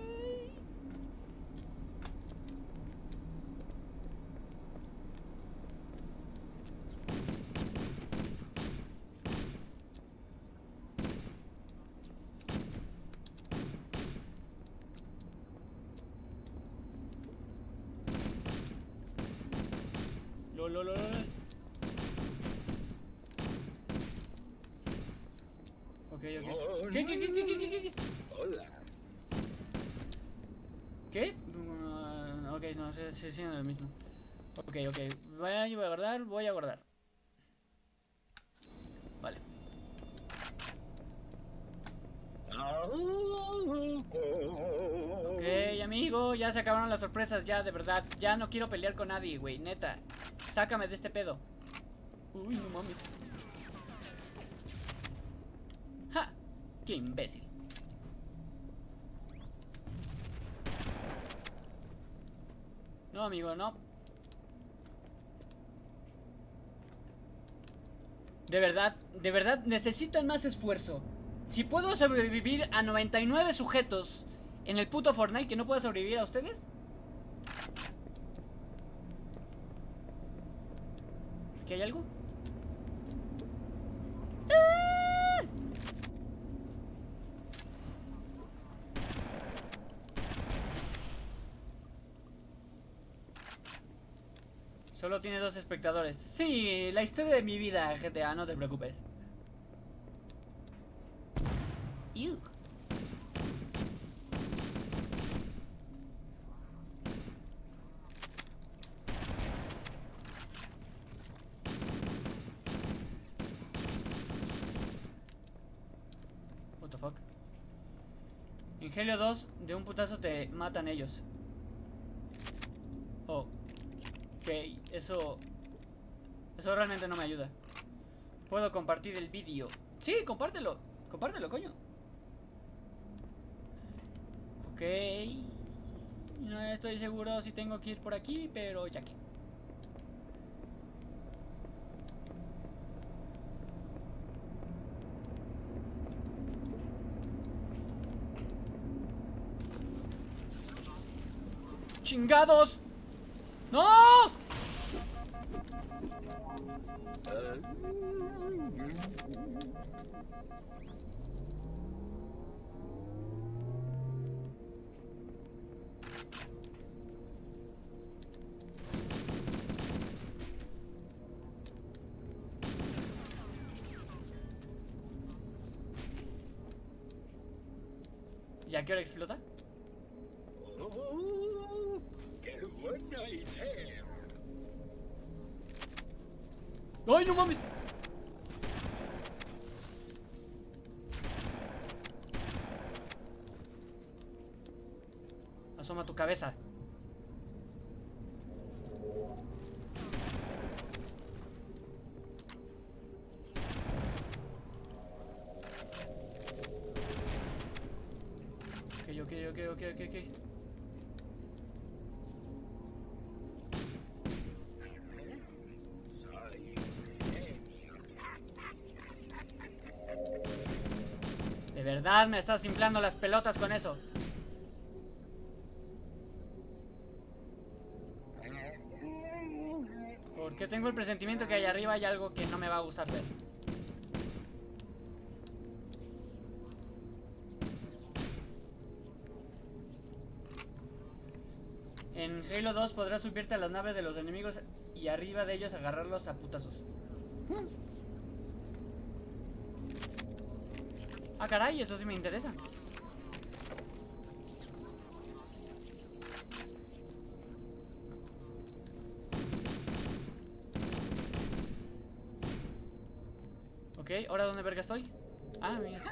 Lo, lo, lo, lo. Ok, ok. ¿Qué, qué, qué, qué, qué, qué, qué? Hola. ¿Qué? Ok, no, se sigue lo mismo. Ok, ok. Voy a, voy a guardar, voy a guardar. Vale. Ok, amigo, ya se acabaron las sorpresas, ya, de verdad. Ya no quiero pelear con nadie, güey, neta. Sácame de este pedo. Uy, no mames. ¡Ja! ¡Qué imbécil! No, amigo, no. De verdad, de verdad, necesitan más esfuerzo. Si puedo sobrevivir a 99 sujetos en el puto Fortnite, ¿que no puedo sobrevivir a ustedes? ¿Aquí hay algo? Solo tiene dos espectadores. Sí, la historia de mi vida, GTA, no te preocupes. Ew. What the fuck? En Helio 2, de un putazo te matan ellos. Oh. Ok, eso... Eso realmente no me ayuda. Puedo compartir el vídeo. Sí, compártelo. Compártelo, coño. Ok. No estoy seguro si tengo que ir por aquí, pero ya que. ¡Chingados! ¡No! ¿Y a qué explota? ¡Ay, no mames! Asoma tu cabeza. De verdad me estás inflando las pelotas con eso? Porque tengo el presentimiento que allá arriba hay algo que no me va a gustar ver. En Halo 2 podrás subirte a las naves de los enemigos y arriba de ellos agarrarlos a putazos. Ah, caray, eso sí me interesa. Ok, ¿ahora dónde verga estoy? Ah, mira.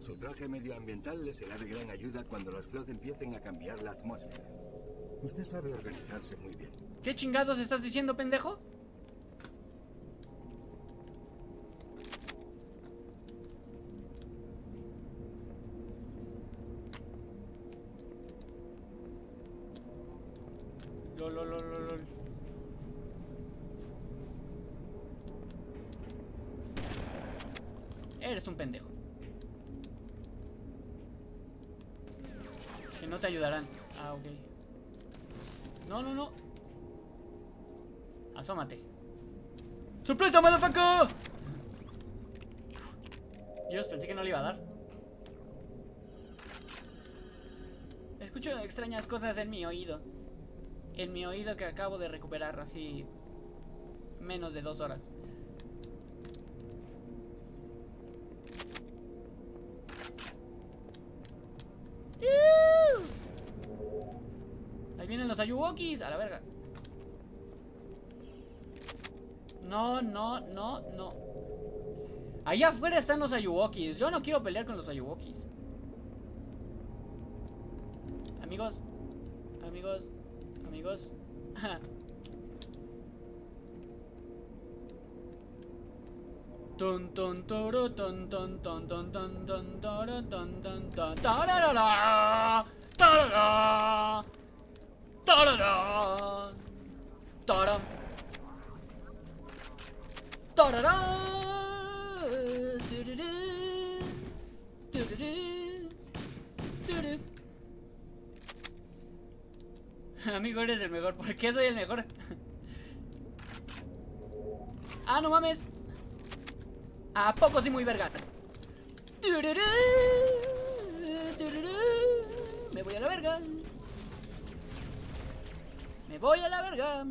Su traje medioambiental le será de gran ayuda cuando los flood empiecen a cambiar la atmósfera. Usted sabe organizarse muy bien. ¿Qué chingados estás diciendo, pendejo? No, no, no. Asómate. ¡Sorpresa, motherfucker! Dios, pensé que no le iba a dar. Escucho extrañas cosas en mi oído. En mi oído que acabo de recuperar así menos de dos horas. ¡Iu! Ahí vienen los Ayuwokis, a la verga. No, no, no, no. Allá afuera están los Ayuwokis. Yo no quiero pelear con los Ayuwokis. Amigos, amigos, amigos. [LAUGHS] Tun tun turu tun tun tun tun tun tun turu tun tun tun tururu tururu turu Amigo, eres el mejor. ¿Por qué soy el mejor? ah, no mames. ¿A poco sí muy vergas? Me voy a la verga. Me voy a la verga.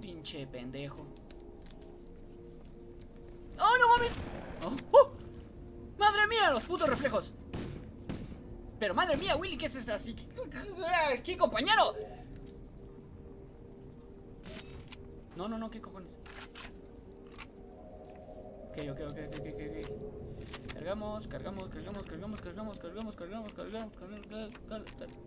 Pinche pendejo. ¡Oh, no mames! ¡Oh, oh! ¡Madre mía, los putos reflejos! Pero madre mía, Willy, ¿qué es eso así? ¿Qué compañero? No, no, no, ¿qué cojones? Ok, ok, ok, ok, ok, ok. Cargamos, cargamos, cargamos, cargamos, cargamos, cargamos, cargamos, cargamos, cargamos, cargamos.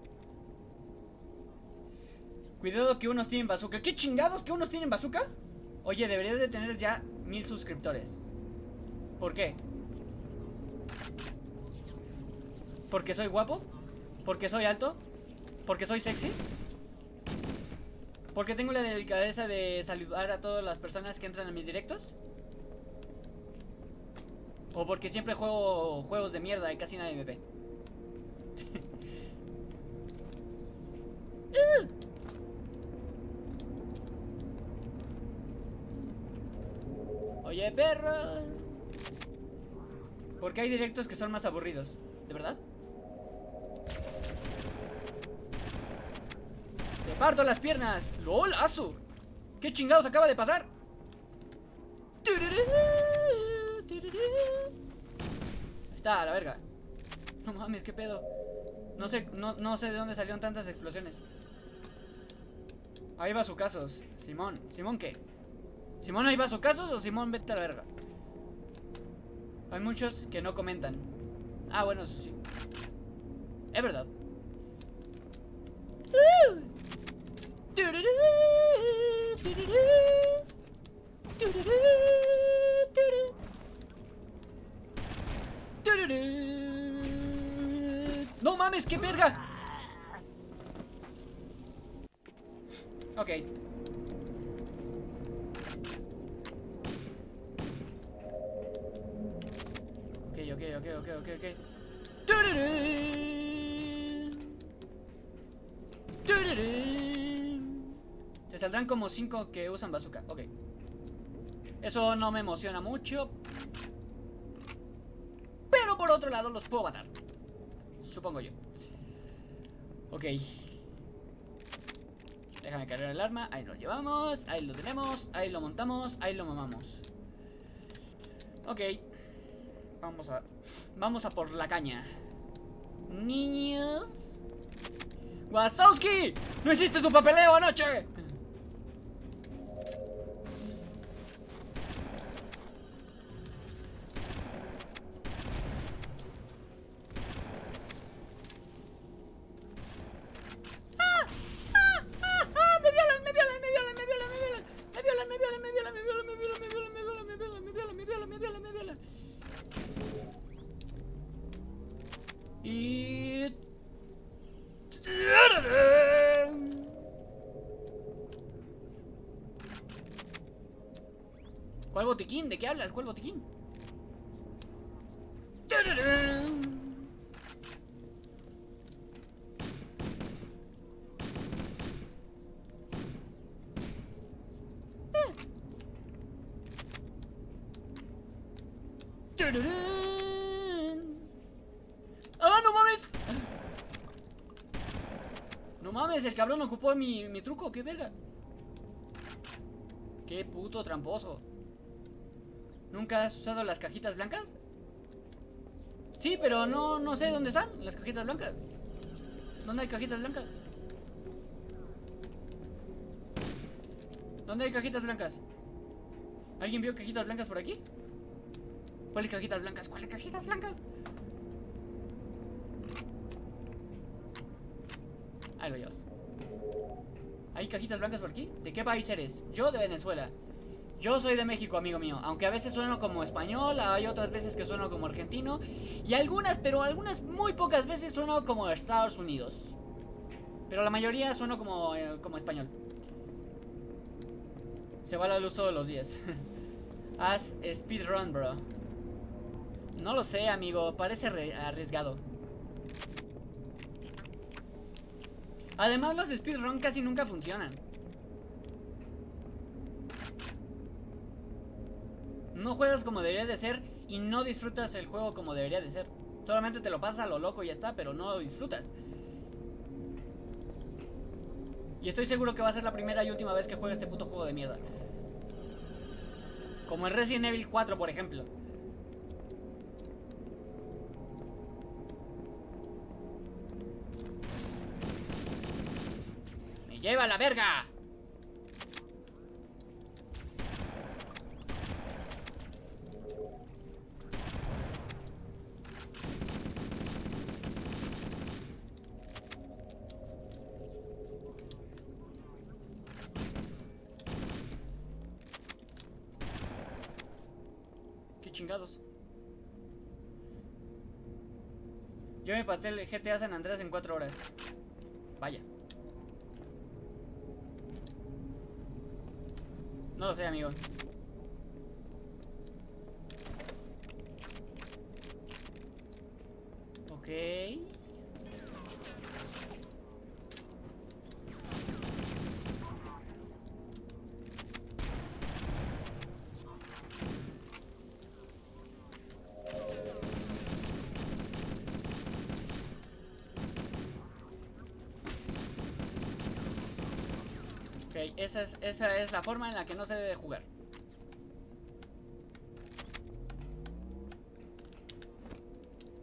Cuidado que unos tienen bazooka. ¿Qué chingados que unos tienen bazooka? Oye, deberías de tener ya mil suscriptores. ¿Por qué? ¿Porque soy guapo? ¿Porque soy alto? ¿Porque soy sexy? ¿Porque tengo la delicadeza de saludar a todas las personas que entran a mis directos? ¿O porque siempre juego juegos de mierda y casi nadie me ve? [LAUGHS] Oye, perro. Porque hay directos que son más aburridos. ¿De verdad? Parto las piernas! ¡Lol! ¿Qué chingados acaba de pasar? Ahí está, a la verga. No mames, qué pedo. No sé, no, no sé de dónde salieron tantas explosiones. Ahí va su casos. Simón. ¿Simón qué? ¿Simón ahí va su casos o Simón vete a la verga? Hay muchos que no comentan. Ah, bueno, eso sí. Es verdad. No mames, qué verga. Ok. Ok, ok, ok, ok, ok, ok. ¡Tururún! ¡Tururún! Saldrán como 5 que usan bazooka. Ok. Eso no me emociona mucho. Pero por otro lado los puedo matar. Supongo yo. Ok. Déjame cargar el arma. Ahí lo llevamos. Ahí lo tenemos. Ahí lo montamos. Ahí lo mamamos. Ok. Vamos a... Vamos a por la caña. Niños. ¡Wasowski! ¡No hiciste tu papeleo anoche! Qué hablas? ¿Cuál botiquín? ¡Ah, no mames! No mames, el cabrón ocupó mi, mi truco, qué verga. Qué puto tramposo. ¿Nunca has usado las cajitas blancas? Sí, pero no, no sé dónde están las cajitas blancas. ¿Dónde hay cajitas blancas? ¿Dónde hay cajitas blancas? ¿Alguien vio cajitas blancas por aquí? ¿Cuáles cajitas blancas? ¿Cuáles cajitas blancas? Ahí lo llevas. ¿Hay cajitas blancas por aquí? ¿De qué país eres? Yo de Venezuela. Yo soy de México, amigo mío. Aunque a veces sueno como español, hay otras veces que sueno como argentino. Y algunas, pero algunas muy pocas veces sueno como Estados Unidos. Pero la mayoría sueno como, eh, como español. Se va la luz todos los días. [LAUGHS] Haz speedrun, bro. No lo sé, amigo. Parece arriesgado. Además, los speedrun casi nunca funcionan. No juegas como debería de ser y no disfrutas el juego como debería de ser. Solamente te lo pasas a lo loco y ya está, pero no lo disfrutas. Y estoy seguro que va a ser la primera y última vez que juegue este puto juego de mierda. Como el Resident Evil 4, por ejemplo. ¡Me lleva la verga! ¿Qué chingados? Yo me pasé el GTA San Andreas en 4 horas. Vaya. No lo sé, amigo. Ok. Ok, esa es, la forma en la que no se debe jugar.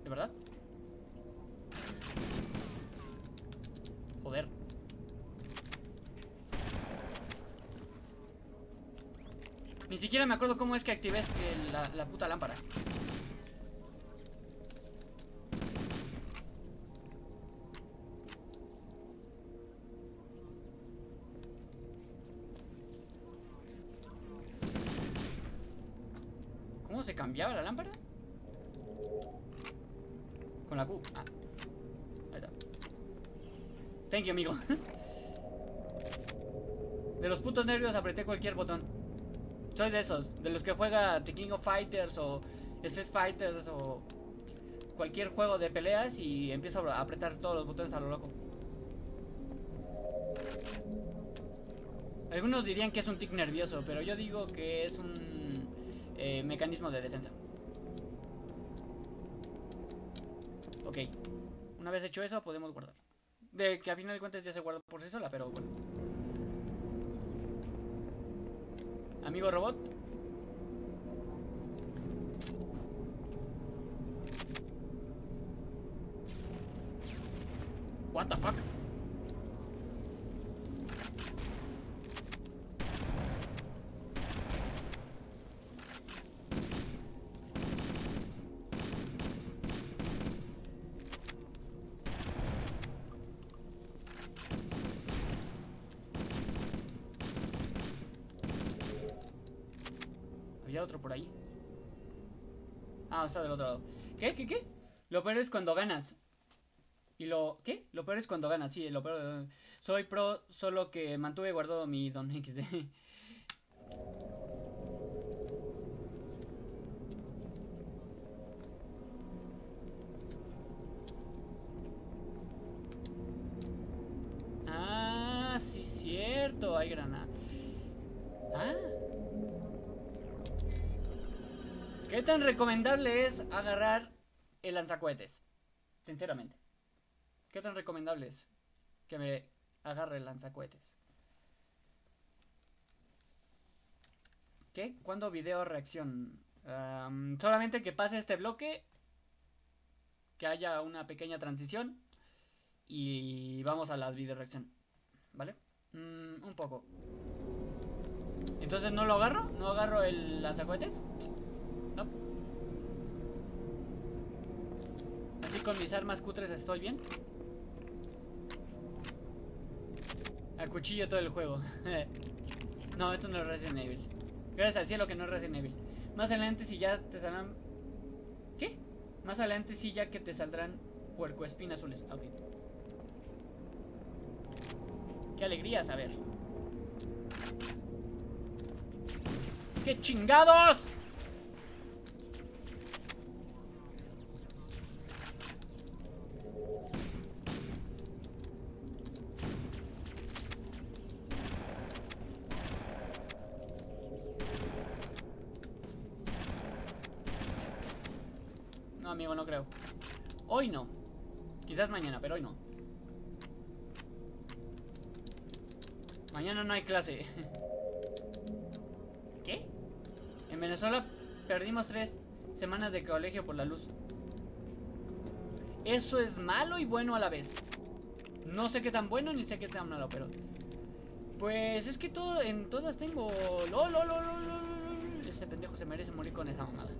¿De verdad? Joder. Ni siquiera me acuerdo cómo es que activé la puta lámpara. Apreté cualquier botón. Soy de esos, de los que juega The King Fighters o Street Fighters o cualquier juego de peleas y empiezo a apretar todos los botones a lo loco. Algunos dirían que es un tic nervioso, pero yo digo que es un eh, mecanismo de defensa. Ok. Una vez hecho eso, podemos guardar. De que a final de cuentas ya se guarda por sí sola, pero bueno. Amigo robot. What the fuck? Otro por ahí. Ah, está del otro lado. ¿Qué? ¿Qué? ¿Qué? Lo peor es cuando ganas. Y lo... ¿Qué? Lo peor es cuando ganas, sí, lo peor... Soy pro, solo que mantuve guardado mi Don XD. Ah, sí, cierto, hay granada. Ah. ¿Qué tan recomendable es agarrar el lanzacohetes? Sinceramente. ¿Qué tan recomendable es que me agarre el lanzacohetes? ¿Qué? ¿Cuándo video reacción? Solamente que pase este bloque. Que haya una pequeña transición. Y vamos a la video reacción. ¿Vale? Mm, un poco. Entonces no lo agarro. No agarro el lanzacohetes. No. Así con mis armas cutres estoy bien. A cuchillo todo el juego. [LAUGHS] no, esto no es Resident Evil. Gracias al cielo que no es Resident Evil. Más adelante si ya te saldrán... ¿Qué? Más adelante sí ya que te saldrán puercoespinas azules. Ah, ok. Qué alegría saber. ¡Qué chingados! No, amigo, no creo. Hoy no. Quizás mañana, pero hoy no. Mañana no hay clase. ¿Qué? En Venezuela perdimos tres semanas de colegio por la luz. Eso es malo y bueno a la vez. No sé qué tan bueno ni sé qué tan malo, pero... Pues es que todo, en todas tengo... Lo, lo, lo, lo, lo, Ese pendejo se merece morir con esa mamada.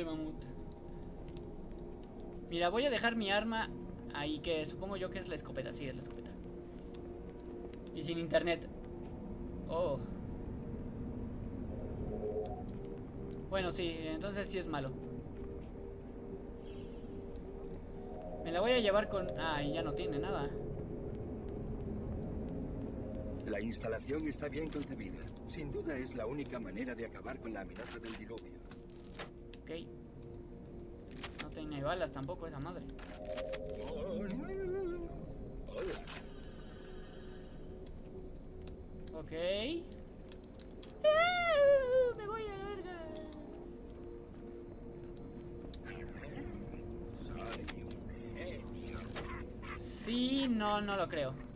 Mamut. Mira, voy a dejar mi arma ahí, que supongo yo que es la escopeta. Sí, es la escopeta. Y sin internet. Oh. Bueno, sí, entonces sí es malo. Me la voy a llevar con... Ah, y ya no tiene nada. La instalación está bien concebida. Sin duda es la única manera de acabar con la amenaza del diluvio. No tiene balas tampoco esa madre. Ok. ¡Ah! Me voy a la verga. Sí, no, no lo creo.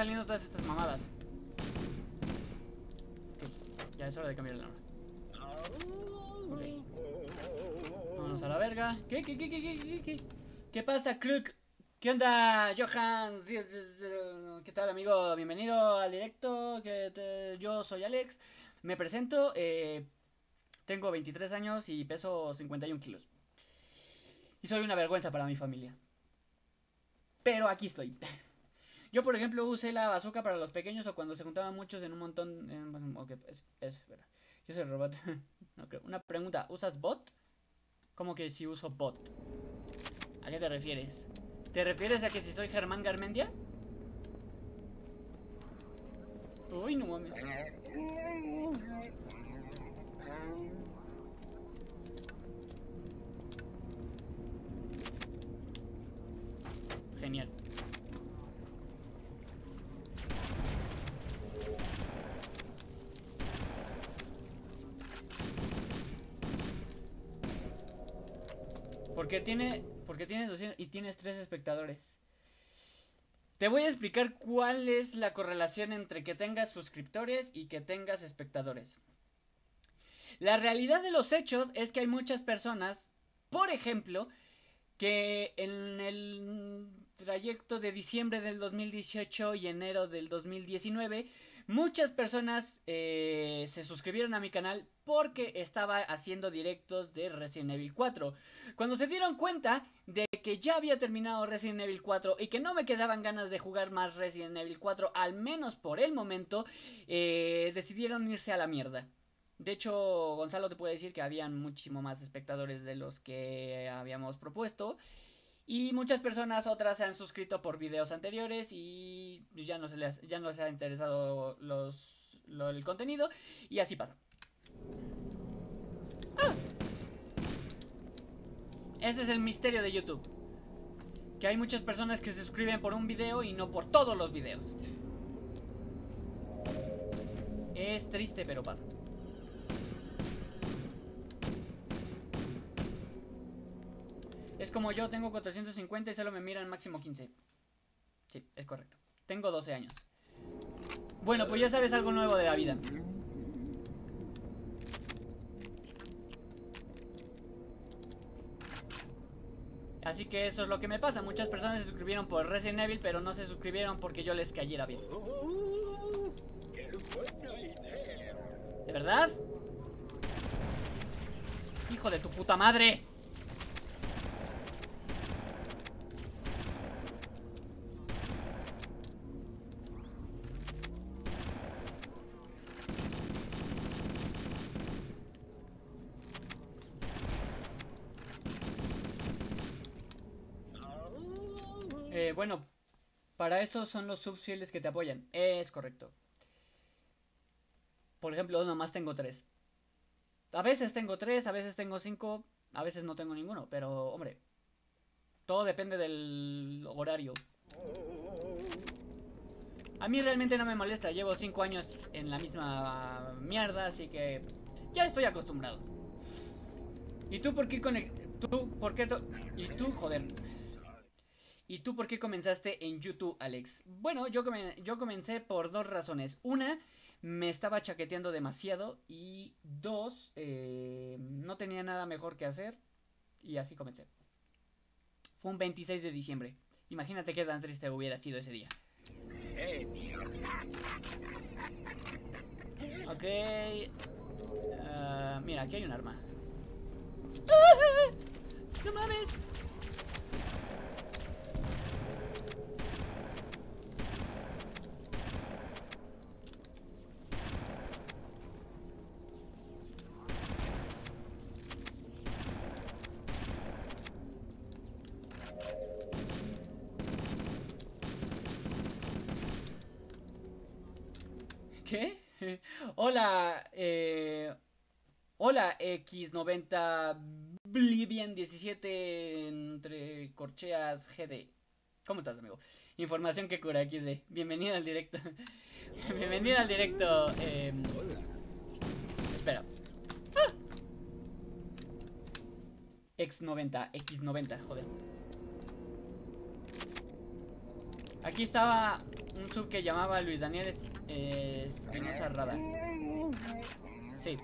Saliendo todas estas mamadas? Ya es hora de cambiar el arma. Ok. Vámonos a la verga. ¿Qué, qué, qué, qué, qué, qué, qué? ¿Qué pasa, Kruk? ¿Qué onda, Johan? ¿Qué tal, amigo? Bienvenido al directo. Yo soy Alex. Me presento. Eh, tengo 23 años y peso 51 kilos. Y soy una vergüenza para mi familia. Pero aquí estoy. [LAUGHS] Yo, por ejemplo, usé la bazooka para los pequeños o cuando se juntaban muchos en un montón. En, okay, es, es, Yo soy robot. [LAUGHS] no creo. Una pregunta: ¿usas bot? ¿Cómo que si uso bot? ¿A qué te refieres? ¿Te refieres a que si soy Germán Garmendia? Uy, no mames. Genial. Porque tiene, porque tienes 200 y tienes 3 espectadores. Te voy a explicar cuál es la correlación entre que tengas suscriptores y que tengas espectadores. La realidad de los hechos es que hay muchas personas, por ejemplo, que en el trayecto de diciembre del 2018 y enero del 2019 Muchas personas eh, se suscribieron a mi canal porque estaba haciendo directos de Resident Evil 4. Cuando se dieron cuenta de que ya había terminado Resident Evil 4 y que no me quedaban ganas de jugar más Resident Evil 4, al menos por el momento, eh, decidieron irse a la mierda. De hecho, Gonzalo te puede decir que habían muchísimo más espectadores de los que habíamos propuesto. Y muchas personas otras se han suscrito por videos anteriores y ya no se les, ya no se ha interesado los, el contenido y así pasa. ¡Ah! Ese es el misterio de YouTube. Que hay muchas personas que se suscriben por un video y no por todos los videos. Es triste, pero pasa. Es como yo, tengo 450 y solo me miran máximo 15. Sí, es correcto. Tengo 12 años. Bueno, pues ya sabes algo nuevo de la vida. Así que eso es lo que me pasa. Muchas personas se suscribieron por Resident Evil, pero no se suscribieron porque yo les cayera bien. ¿De verdad? ¡Hijo de tu puta madre! bueno, para eso son los subfieles que te apoyan. Es correcto. Por ejemplo, nomás tengo tres. A veces tengo tres, a veces tengo cinco, a veces no tengo ninguno. Pero, hombre, todo depende del horario. A mí realmente no me molesta. Llevo cinco años en la misma mierda, así que ya estoy acostumbrado. ¿Y tú por qué conect... ¿Tú por qué... ¿Y tú, joder? ¿Y tú por qué comenzaste en YouTube, Alex? Bueno, yo, comencé por dos razones. Una, me estaba chaqueteando demasiado. Y dos, eh, no tenía nada mejor que hacer. Y así comencé. Fue un 26 de diciembre. Imagínate qué tan triste hubiera sido ese día. Ok. Ah, mira, aquí hay un arma. ¡No mames! Hola, eh, hola X90 Blivian 17 entre corcheas GD. ¿Cómo estás, amigo? Información que cura XD. Bienvenido al directo. [LAUGHS] Bienvenido al directo. Eh, espera. ¡Ah! X90, X90, joder. Aquí estaba un sub que llamaba Luis Daniel Espinosa Rada. Sí.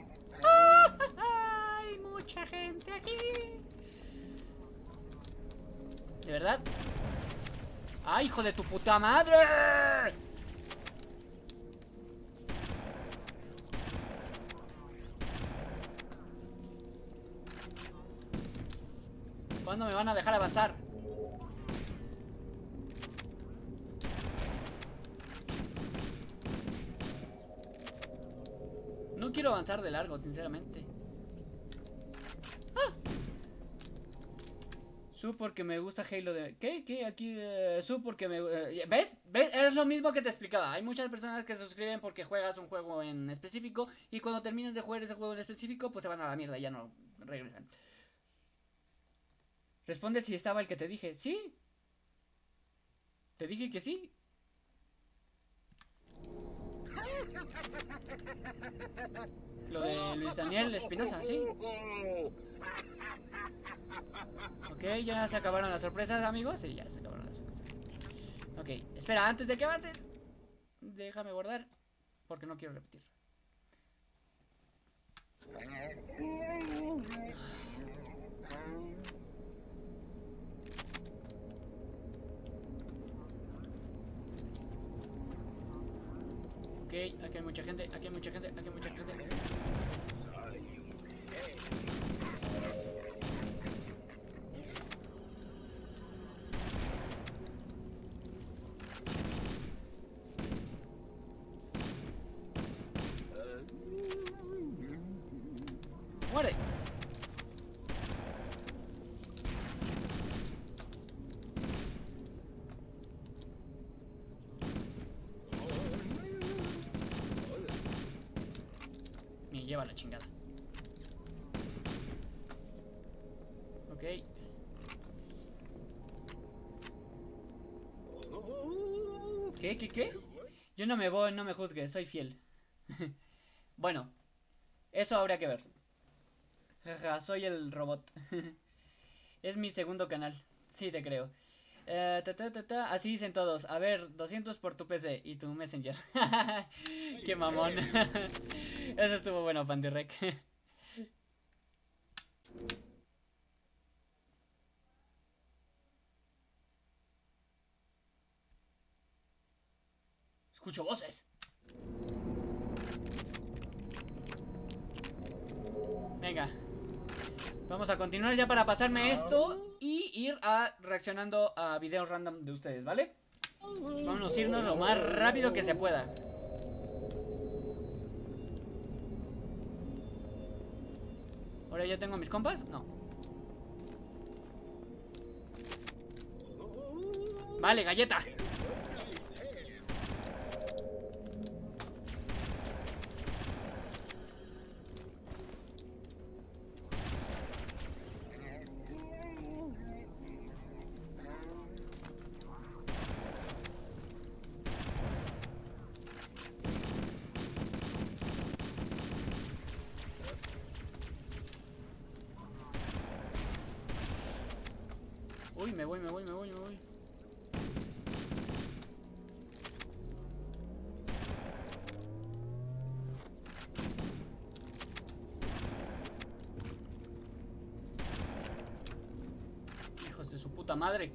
¿De verdad? ¡Ay, hijo de tu puta madre! ¿Cuándo me van a dejar avanzar? No quiero avanzar de largo, sinceramente. Su porque me gusta Halo de... ¿Qué? ¿Qué? Aquí... eh, su porque me... eh, ¿Ves? ¿Ves? Es lo mismo que te explicaba. Hay muchas personas que se suscriben porque juegas un juego en específico y cuando terminas de jugar ese juego en específico pues se van a la mierda y ya no regresan. Responde si estaba el que te dije. ¿Sí? Te dije que sí. Lo de Luis Daniel Espinosa, sí. Ok, ya se acabaron las sorpresas, amigos. Sí, ya se acabaron las sorpresas. Ok, espera, antes de que avances. Déjame guardar. Porque no quiero repetir. Aquí hay mucha gente, aquí hay mucha gente, aquí hay mucha gente. ¡Muere! Me lleva la chingada. Ok. ¿Qué? ¿Qué? ¿Qué? Yo no me voy, no me juzgues, soy fiel. [LAUGHS] bueno, eso habría que ver. Soy el robot. [LAUGHS] es mi segundo canal. Sí, te creo. Eh, Así dicen todos. A ver, 200 por tu PC y tu Messenger. [LAUGHS] Qué mamón. Eso estuvo bueno, Pandirrec. Escucho voces. Venga. Vamos a continuar ya para pasarme esto y ir a reaccionando a videos random de ustedes, ¿vale? Vamos a irnos lo más rápido que se pueda. ¿Ahora ya tengo mis compas? No. Vale, galleta. Uy, me voy, me voy, me voy, me voy. Hijos de su puta madre.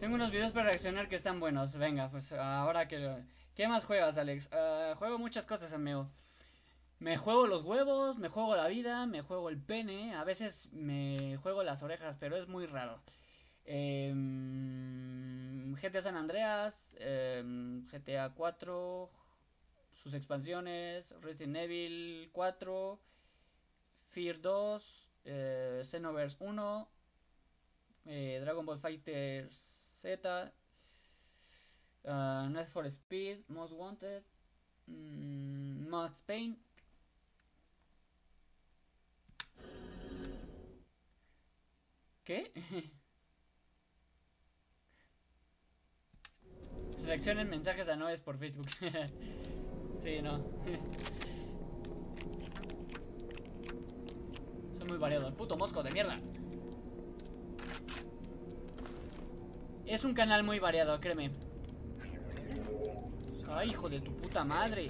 Tengo unos videos para que están buenos. Venga, pues ahora que... ¿Qué más juegas, Alex? Ah, juego muchas cosas, amigo. Me juego los huevos, me juego la vida, me juego el pene, a veces me juego las orejas, pero es muy raro. Em, GTA San Andreas, em, GTA 4, sus expansiones, Resident Evil 4, Fear 2, eh, Xenoverse 1, eh, Dragon Ball Fighter Z, ah, Need for Speed, Most Wanted, mm, Max Payne. ¿Qué? [LAUGHS] Reaccionen mensajes a noves por Facebook. [LAUGHS] sí, no. [LAUGHS] Soy muy variado. El puto mosco de mierda. Es un canal muy variado, créeme. Ay, hijo de tu puta madre.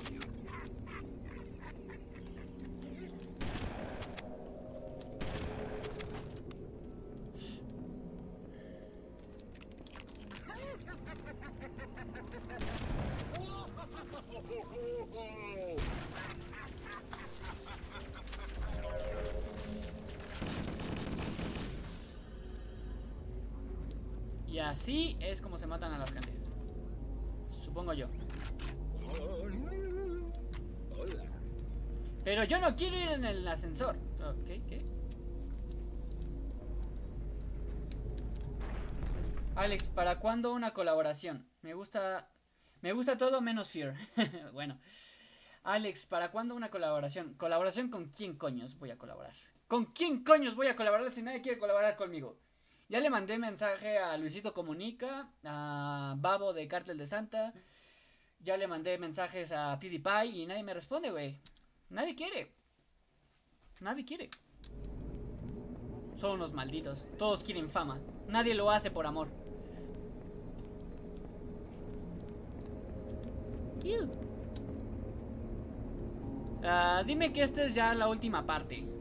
Y así es como se matan a las gente. Yo no quiero ir en el ascensor. Ok, ¿qué? Alex, ¿para cuándo una colaboración? Me gusta. Me gusta todo menos Fear. [LAUGHS] bueno. Alex, ¿para cuándo una colaboración? ¿Colaboración con quién coños voy a colaborar? ¿Con quién coños voy a colaborar si nadie quiere colaborar conmigo? Ya le mandé mensaje a Luisito Comunica, a Babo de Cártel de Santa. Ya le mandé mensajes a PewDiePie y nadie me responde, güey. Nadie quiere. Nadie quiere. Son unos malditos. Todos quieren fama. Nadie lo hace por amor. Ah, dime que esta es ya la última parte.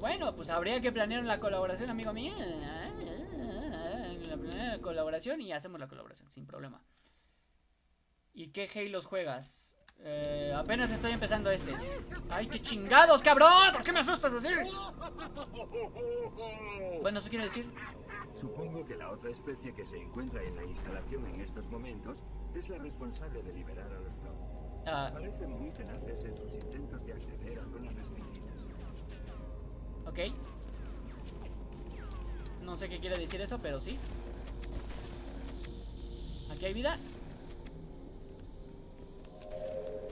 Bueno, pues habría que planear la colaboración, amigo mío. La colaboración y hacemos la colaboración, sin problema. ¿Y qué Halo juegas? Eh, apenas estoy empezando este. ¡Ay, qué chingados, cabrón! ¿Por qué me asustas así? Bueno, eso quiere decir. Supongo que la otra especie que se encuentra en la instalación en estos momentos es la responsable de liberar a los ah, Parecen muy tenaces en sus intentos de acceder a zonas. Ok. No sé qué quiere decir eso, pero sí. Aquí hay vida.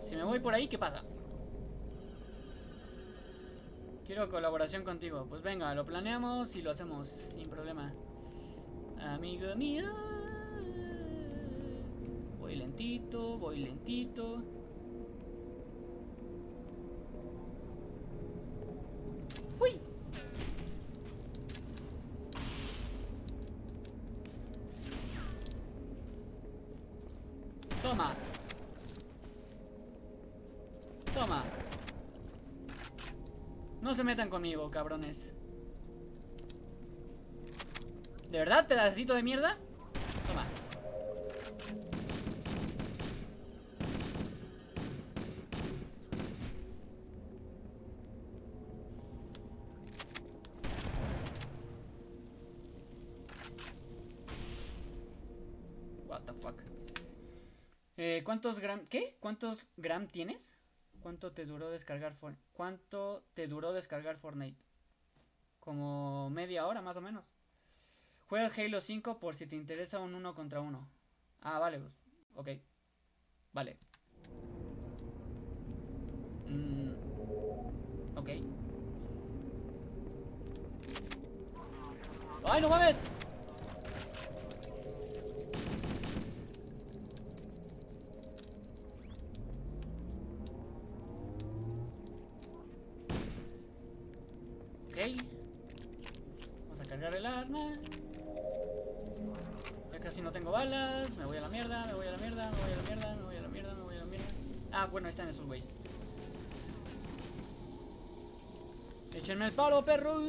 Si me voy por ahí, ¿qué pasa? Quiero colaboración contigo. Pues venga, lo planeamos y lo hacemos sin problema. Amigo mío. Voy lentito, voy lentito. Se metan conmigo, cabrones. ¿De verdad, pedacito de mierda? Toma. What fuck. Eh, ¿Cuántos gram... ¿Qué? ¿Cuántos gram tienes? ¿Cuánto te duró descargar For- ¿Cuánto te duró descargar Fortnite? Como media hora más o menos. Juega Halo 5 por si te interesa un uno contra uno. Ah, vale, pues, ok. Vale. Mm, ok. ¡Ay, no mames! Mierda, me voy a la mierda, me voy a la mierda, me voy a la mierda, me voy a la mierda. Ah, bueno, están esos güeyes. Échenme el palo, perros.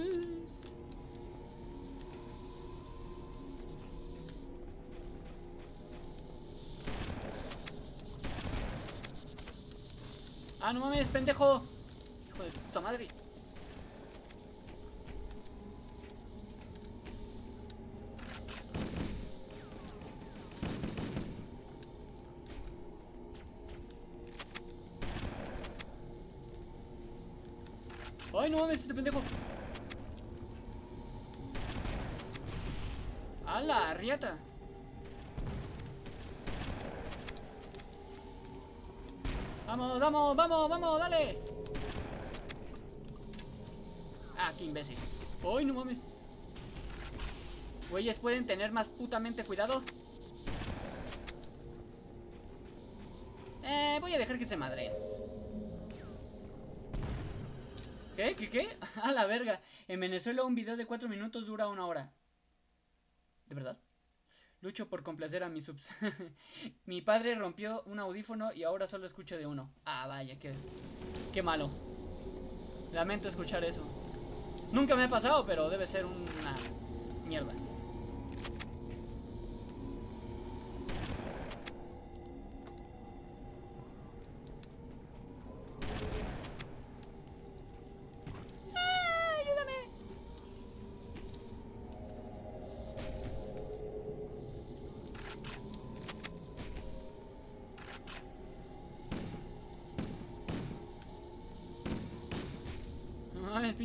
Ah, no mames, pendejo. Hijo de puta madre. Mames, este pendejo. ¡Hala, riata! Vamos, vamos, vamos, vamos, dale. Ah, qué imbécil. Ay, no mames. Güeyes, ¿pueden tener más putamente cuidado? Eh, voy a dejar que se madre. ¿Qué? ¿Qué? ¿Qué? [LAUGHS] A la verga. En Venezuela un video de 4 minutos dura una hora. ¿De verdad? Lucho por complacer a mis subs. [LAUGHS] Mi padre rompió un audífono y ahora solo escucho de uno. Ah, vaya, qué, qué malo. Lamento escuchar eso. Nunca me ha pasado, pero debe ser una mierda.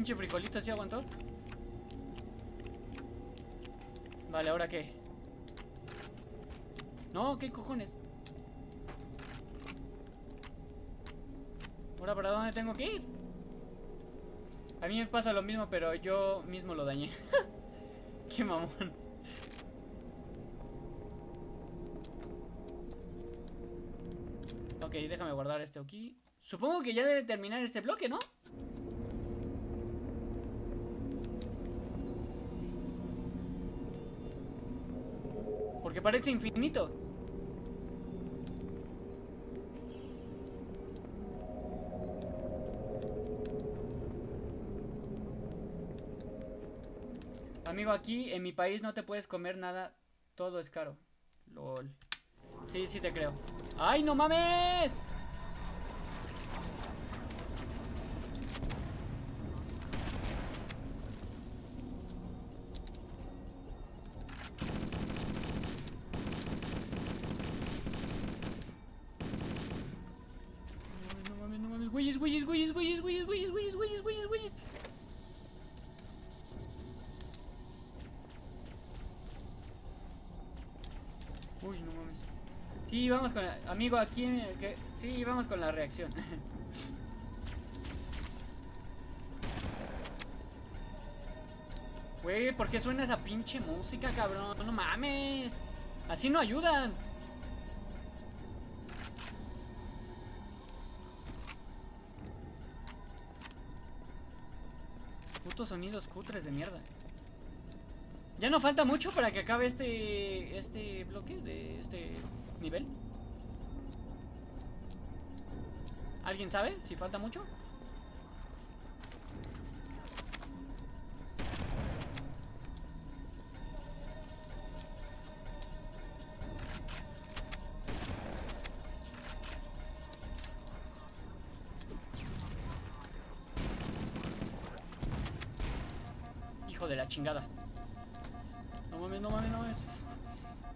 Pinche frijolito sí aguantó. Vale, ¿ahora qué? No, ¿qué cojones? ¿Ahora para dónde tengo que ir? A mí me pasa lo mismo, pero yo mismo lo dañé. [LAUGHS] Qué mamón. Ok, déjame guardar esto aquí. Supongo que ya debe terminar este bloque, ¿no? Parece infinito. Amigo, aquí en mi país no te puedes comer nada. Todo es caro. LOL. Sí, sí te creo. ¡Ay, no mames! Amigo, aquí... en que- Sí, vamos con la reacción. [LAUGHS] Güey, ¿por qué suena esa pinche música, cabrón? No mames. Así no ayudan. Putos sonidos cutres de mierda. Ya no falta mucho para que acabe este este bloque de este nivel. ¿Alguien sabe si falta mucho? Hijo de la chingada. No mames, no mames, no mames.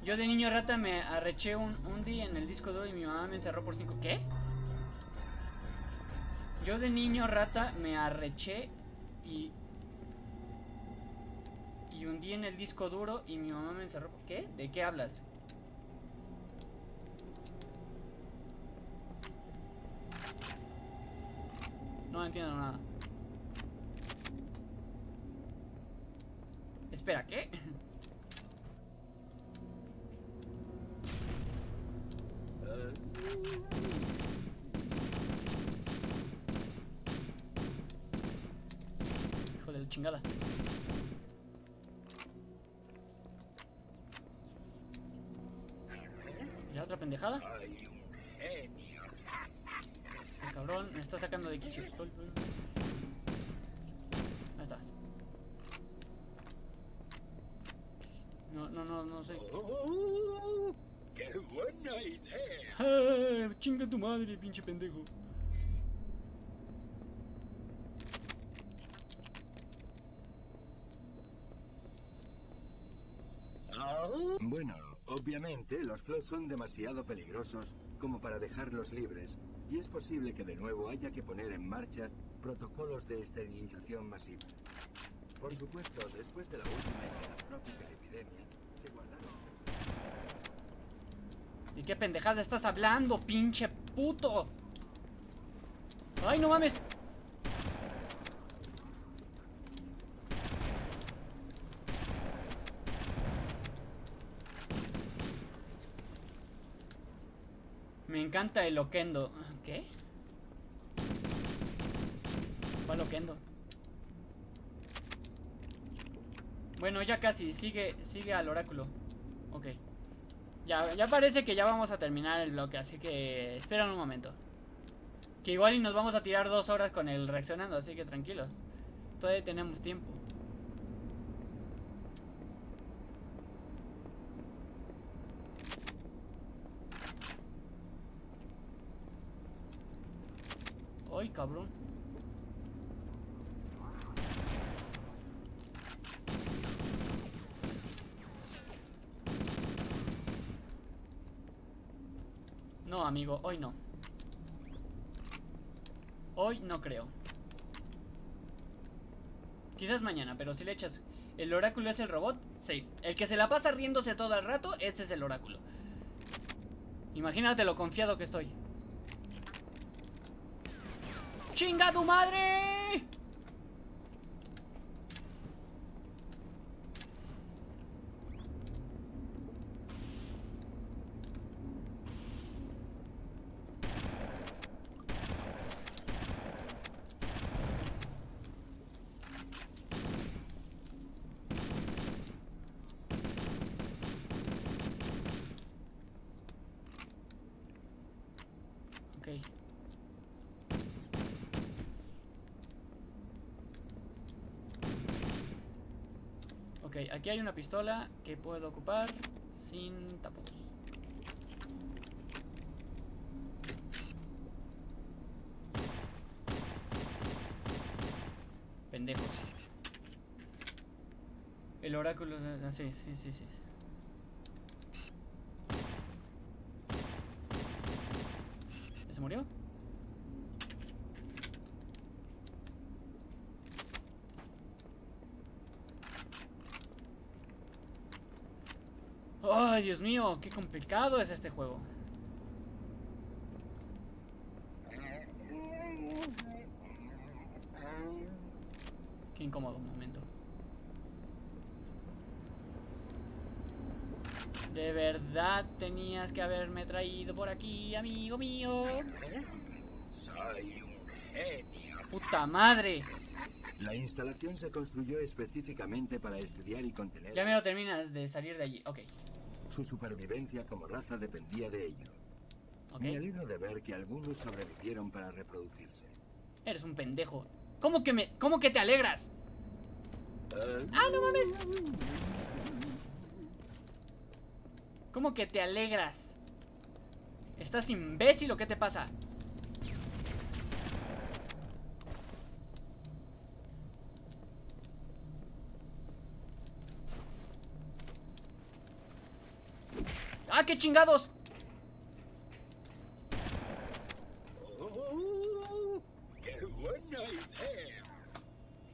Yo de niño rata me arreché un, un día en el disco duro y mi mamá me encerró por cinco. ¿Qué? Yo de niño rata me arreché y. Y hundí en el disco duro y mi mamá me encerró. ¿Qué? ¿De qué hablas? No entiendo nada. Espera, ¿qué? Hijo de la chingada. ¿Ya otra pendejada? Ese cabrón me está sacando de quicio. Ahí estás. No, no, no, no sé. ¡Oh! ¡Qué buena idea! ¡Ah! Chinga tu madre, pinche pendejo. Bueno, obviamente los flots son demasiado peligrosos como para dejarlos libres y es posible que de nuevo haya que poner en marcha protocolos de esterilización masiva. Por supuesto, después de la última y catastrófica epidemia, se guardaron... ¿De qué pendejada estás hablando, pinche puto? ¡Ay, no mames! Me encanta el Loquendo. ¿Qué? ¿Cuál Loquendo? Bueno, ya casi. Sigue, sigue al oráculo. Ok. Ya, ya parece que ya vamos a terminar el bloque, así que esperen un momento. Que igual y nos vamos a tirar dos horas con el reaccionando, así que tranquilos. Todavía tenemos tiempo. ¡Ay, cabrón! No, amigo, hoy no. Hoy no creo. Quizás mañana, pero si le echas... ¿El oráculo es el robot? Sí. El que se la pasa riéndose todo el rato, ese es el oráculo. Imagínate lo confiado que estoy. ¡Chinga tu madre! Ok. Aquí hay una pistola que puedo ocupar sin tapujos. Pendejos. El oráculo... ah, Sí, sí, sí, sí. sí. ¿Ya ¿Se murió? ¡Ay, Dios mío! ¡Qué complicado es este juego! Qué incómodo un momento. De verdad tenías que haberme traído por aquí, amigo mío. Soy un genio. ¡Puta madre! La instalación se construyó específicamente para estudiar y contener. Ya me lo terminas de salir de allí. Ok, Su supervivencia como raza dependía de ello. ok. Me alegro de ver que algunos sobrevivieron para reproducirse. Eres un pendejo. ¿Cómo que me... ¿Cómo que te alegras? ¡Ah, no mames! ¿Cómo que te alegras? ¿Estás imbécil o qué te pasa? ¡Ah, qué chingados! ¡Qué buena!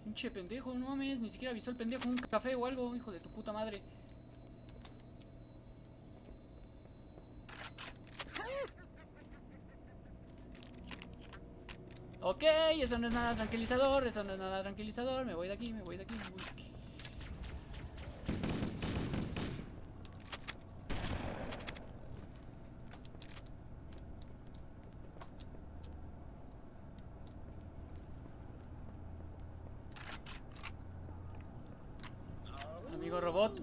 Pinche pendejo, no mames, ni siquiera avisó el pendejo un café o algo, hijo de tu puta madre. Ok, eso no es nada tranquilizador, eso no es nada tranquilizador, me voy de aquí, me voy de aquí, me voy de aquí. Amigo robot.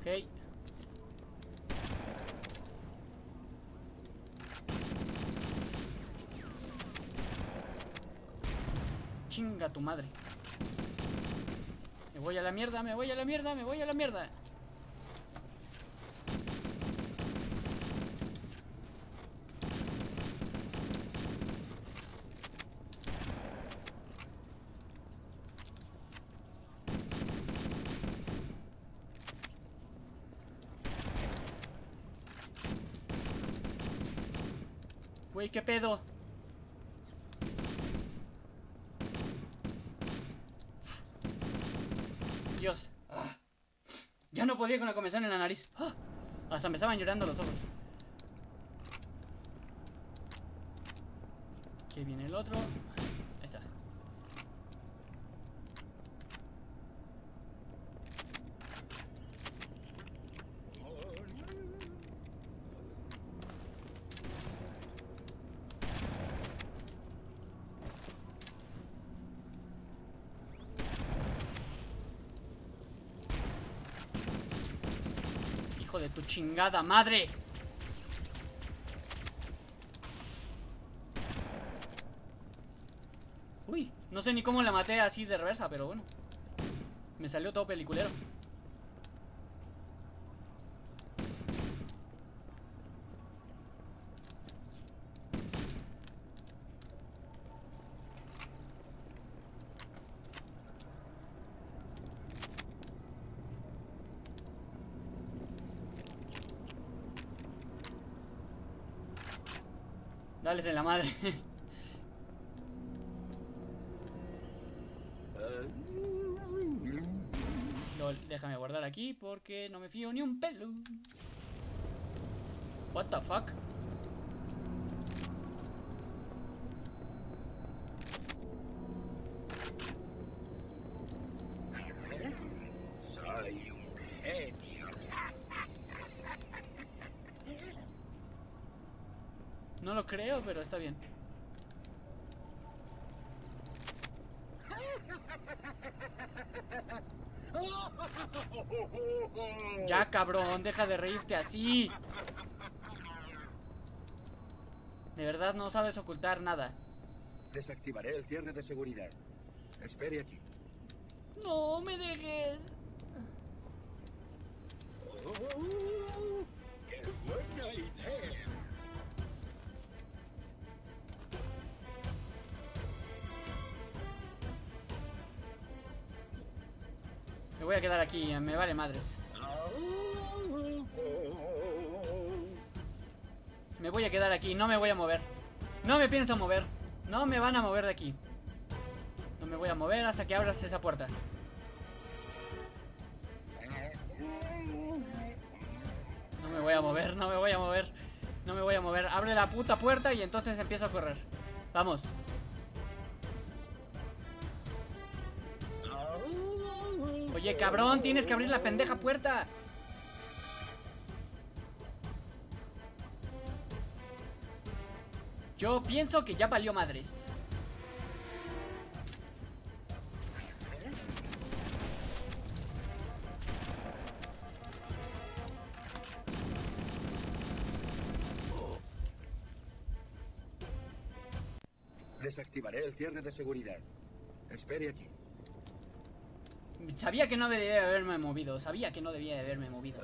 Ok. Tu madre. Me voy a la mierda, me voy a la mierda, me voy a la mierda. Güey, ¿qué pedo? Dios. Ah. Ya no podía con la comezón en la nariz. Ah. Hasta me estaban llorando los ojos. Aquí viene el otro. Ahí está. Hijo de tu chingada madre. Uy, no sé ni cómo la maté así de reversa, pero bueno. Me salió todo peliculero. Dales en la madre. [LAUGHS] Déjame guardar aquí porque no me fío ni un pelo. What the fuck? Soy un genio. No lo creo, pero está bien. Ya, cabrón, deja de reírte así. De verdad no sabes ocultar nada. Desactivaré el cierre de seguridad. Espere aquí. No me dejes. Aquí, me vale madres. Me voy a quedar aquí, no me voy a mover. No me pienso mover. No me van a mover de aquí. No me voy a mover hasta que abras esa puerta. No me voy a mover, no me voy a mover. No me voy a mover. Abre la puta puerta y entonces empiezo a correr. Vamos. Oye, cabrón, tienes que abrir la pendeja puerta. Yo pienso que ya valió madres. Desactivaré el cierre de seguridad. Espere aquí. Sabía que no debía de haberme movido. Sabía que no debía de haberme movido.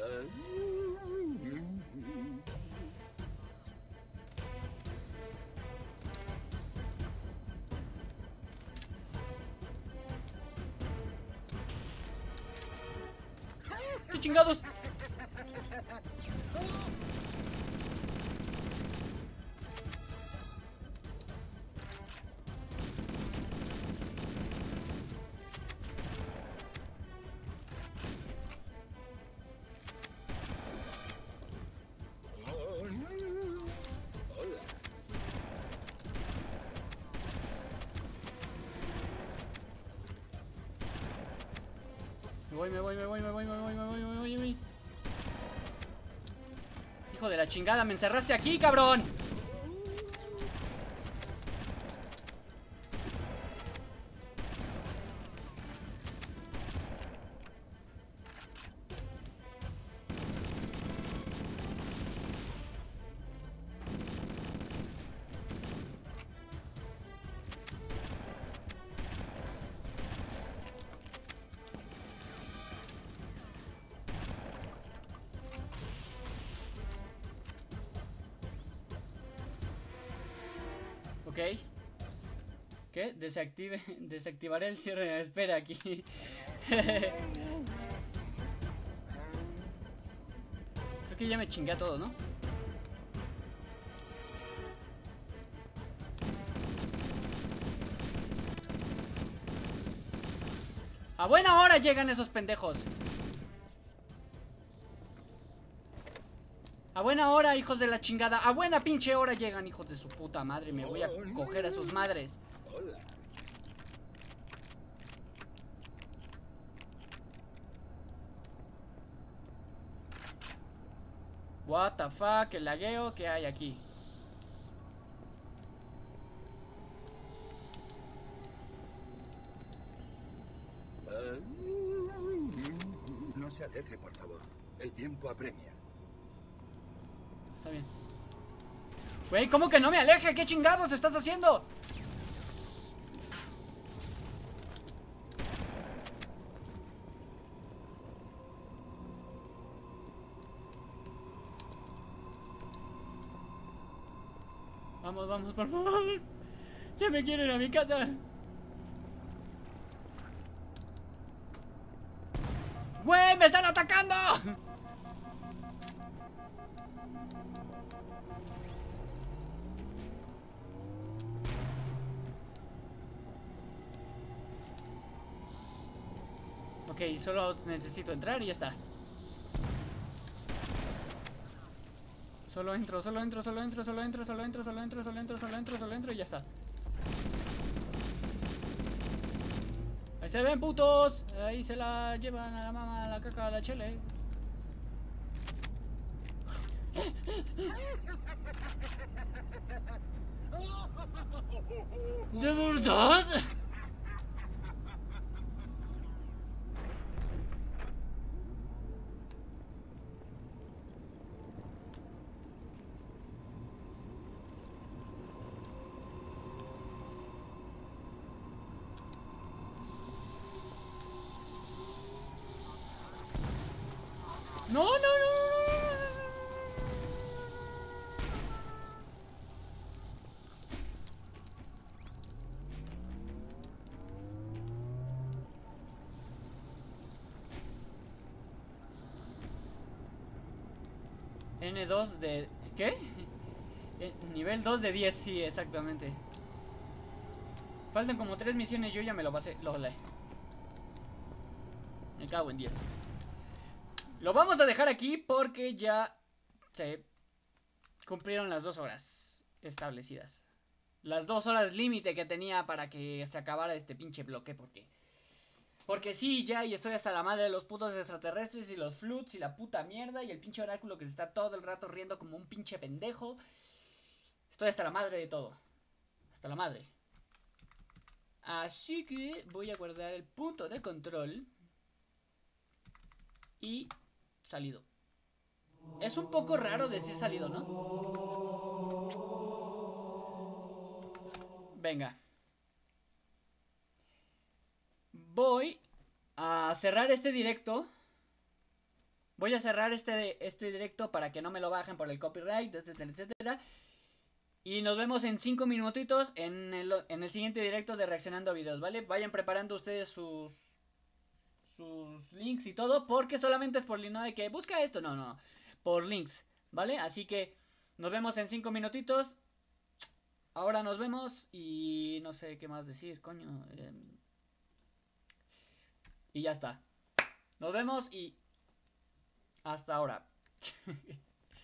Chingada, me encerraste aquí, cabrón. Desactive, [LAUGHS] desactivaré el cierre. [LAUGHS] Espera aquí. [LAUGHS] Creo que ya me chingué a todo, ¿no? A buena hora llegan esos pendejos. A buena hora, hijos de la chingada. A buena pinche hora llegan, hijos de su puta madre. Me voy a coger a sus madres. Hola. What the fuck, el lagueo que hay aquí. No se aleje, por favor. El tiempo apremia. Está bien. Güey, ¿cómo que no me aleje? ¿Qué chingados estás haciendo? Vamos, por favor. Ya me quiero ir a mi casa. ¡Güey, me están atacando! ok, solo necesito entrar y ya está. Solo entro, solo entro, solo entro, solo entro, solo entro, solo entro, solo entro, solo entro, solo entro y ya está. Ahí se ven putos. Ahí se la llevan a la mamá, a la caca, a la chele. [LAUGHS] ¿De verdad? N2 de... ¿Qué? Eh, Nivel 2 de 10, sí, exactamente. Faltan como 3 misiones, yo ya me lo pasé, lo leí. Me cago en 10. Lo vamos a dejar aquí porque ya se cumplieron las dos horas establecidas. Las dos horas límite que tenía para que se acabara este pinche bloque. Porque, porque sí, ya, y estoy hasta la madre de los putos extraterrestres y los flutes y la puta mierda. Y el pinche oráculo que se está todo el rato riendo como un pinche pendejo. Estoy hasta la madre de todo. Hasta la madre. Así que voy a guardar el punto de control. Y salido. Es un poco raro decir salido, ¿no? Venga. Voy a cerrar este directo. Voy a cerrar este, este directo para que no me lo bajen por el copyright, etcétera. Y nos vemos en 5 minutitos en el, en el siguiente directo de reaccionando a videos, ¿vale? Vayan preparando ustedes sus sus links y todo, porque solamente es por link, no de que busca esto, no, no, por links, ¿vale? Así que nos vemos en 5 minutitos. Ahora nos vemos y no sé qué más decir, coño. Eh, y ya está. Nos vemos y hasta ahora. [LAUGHS]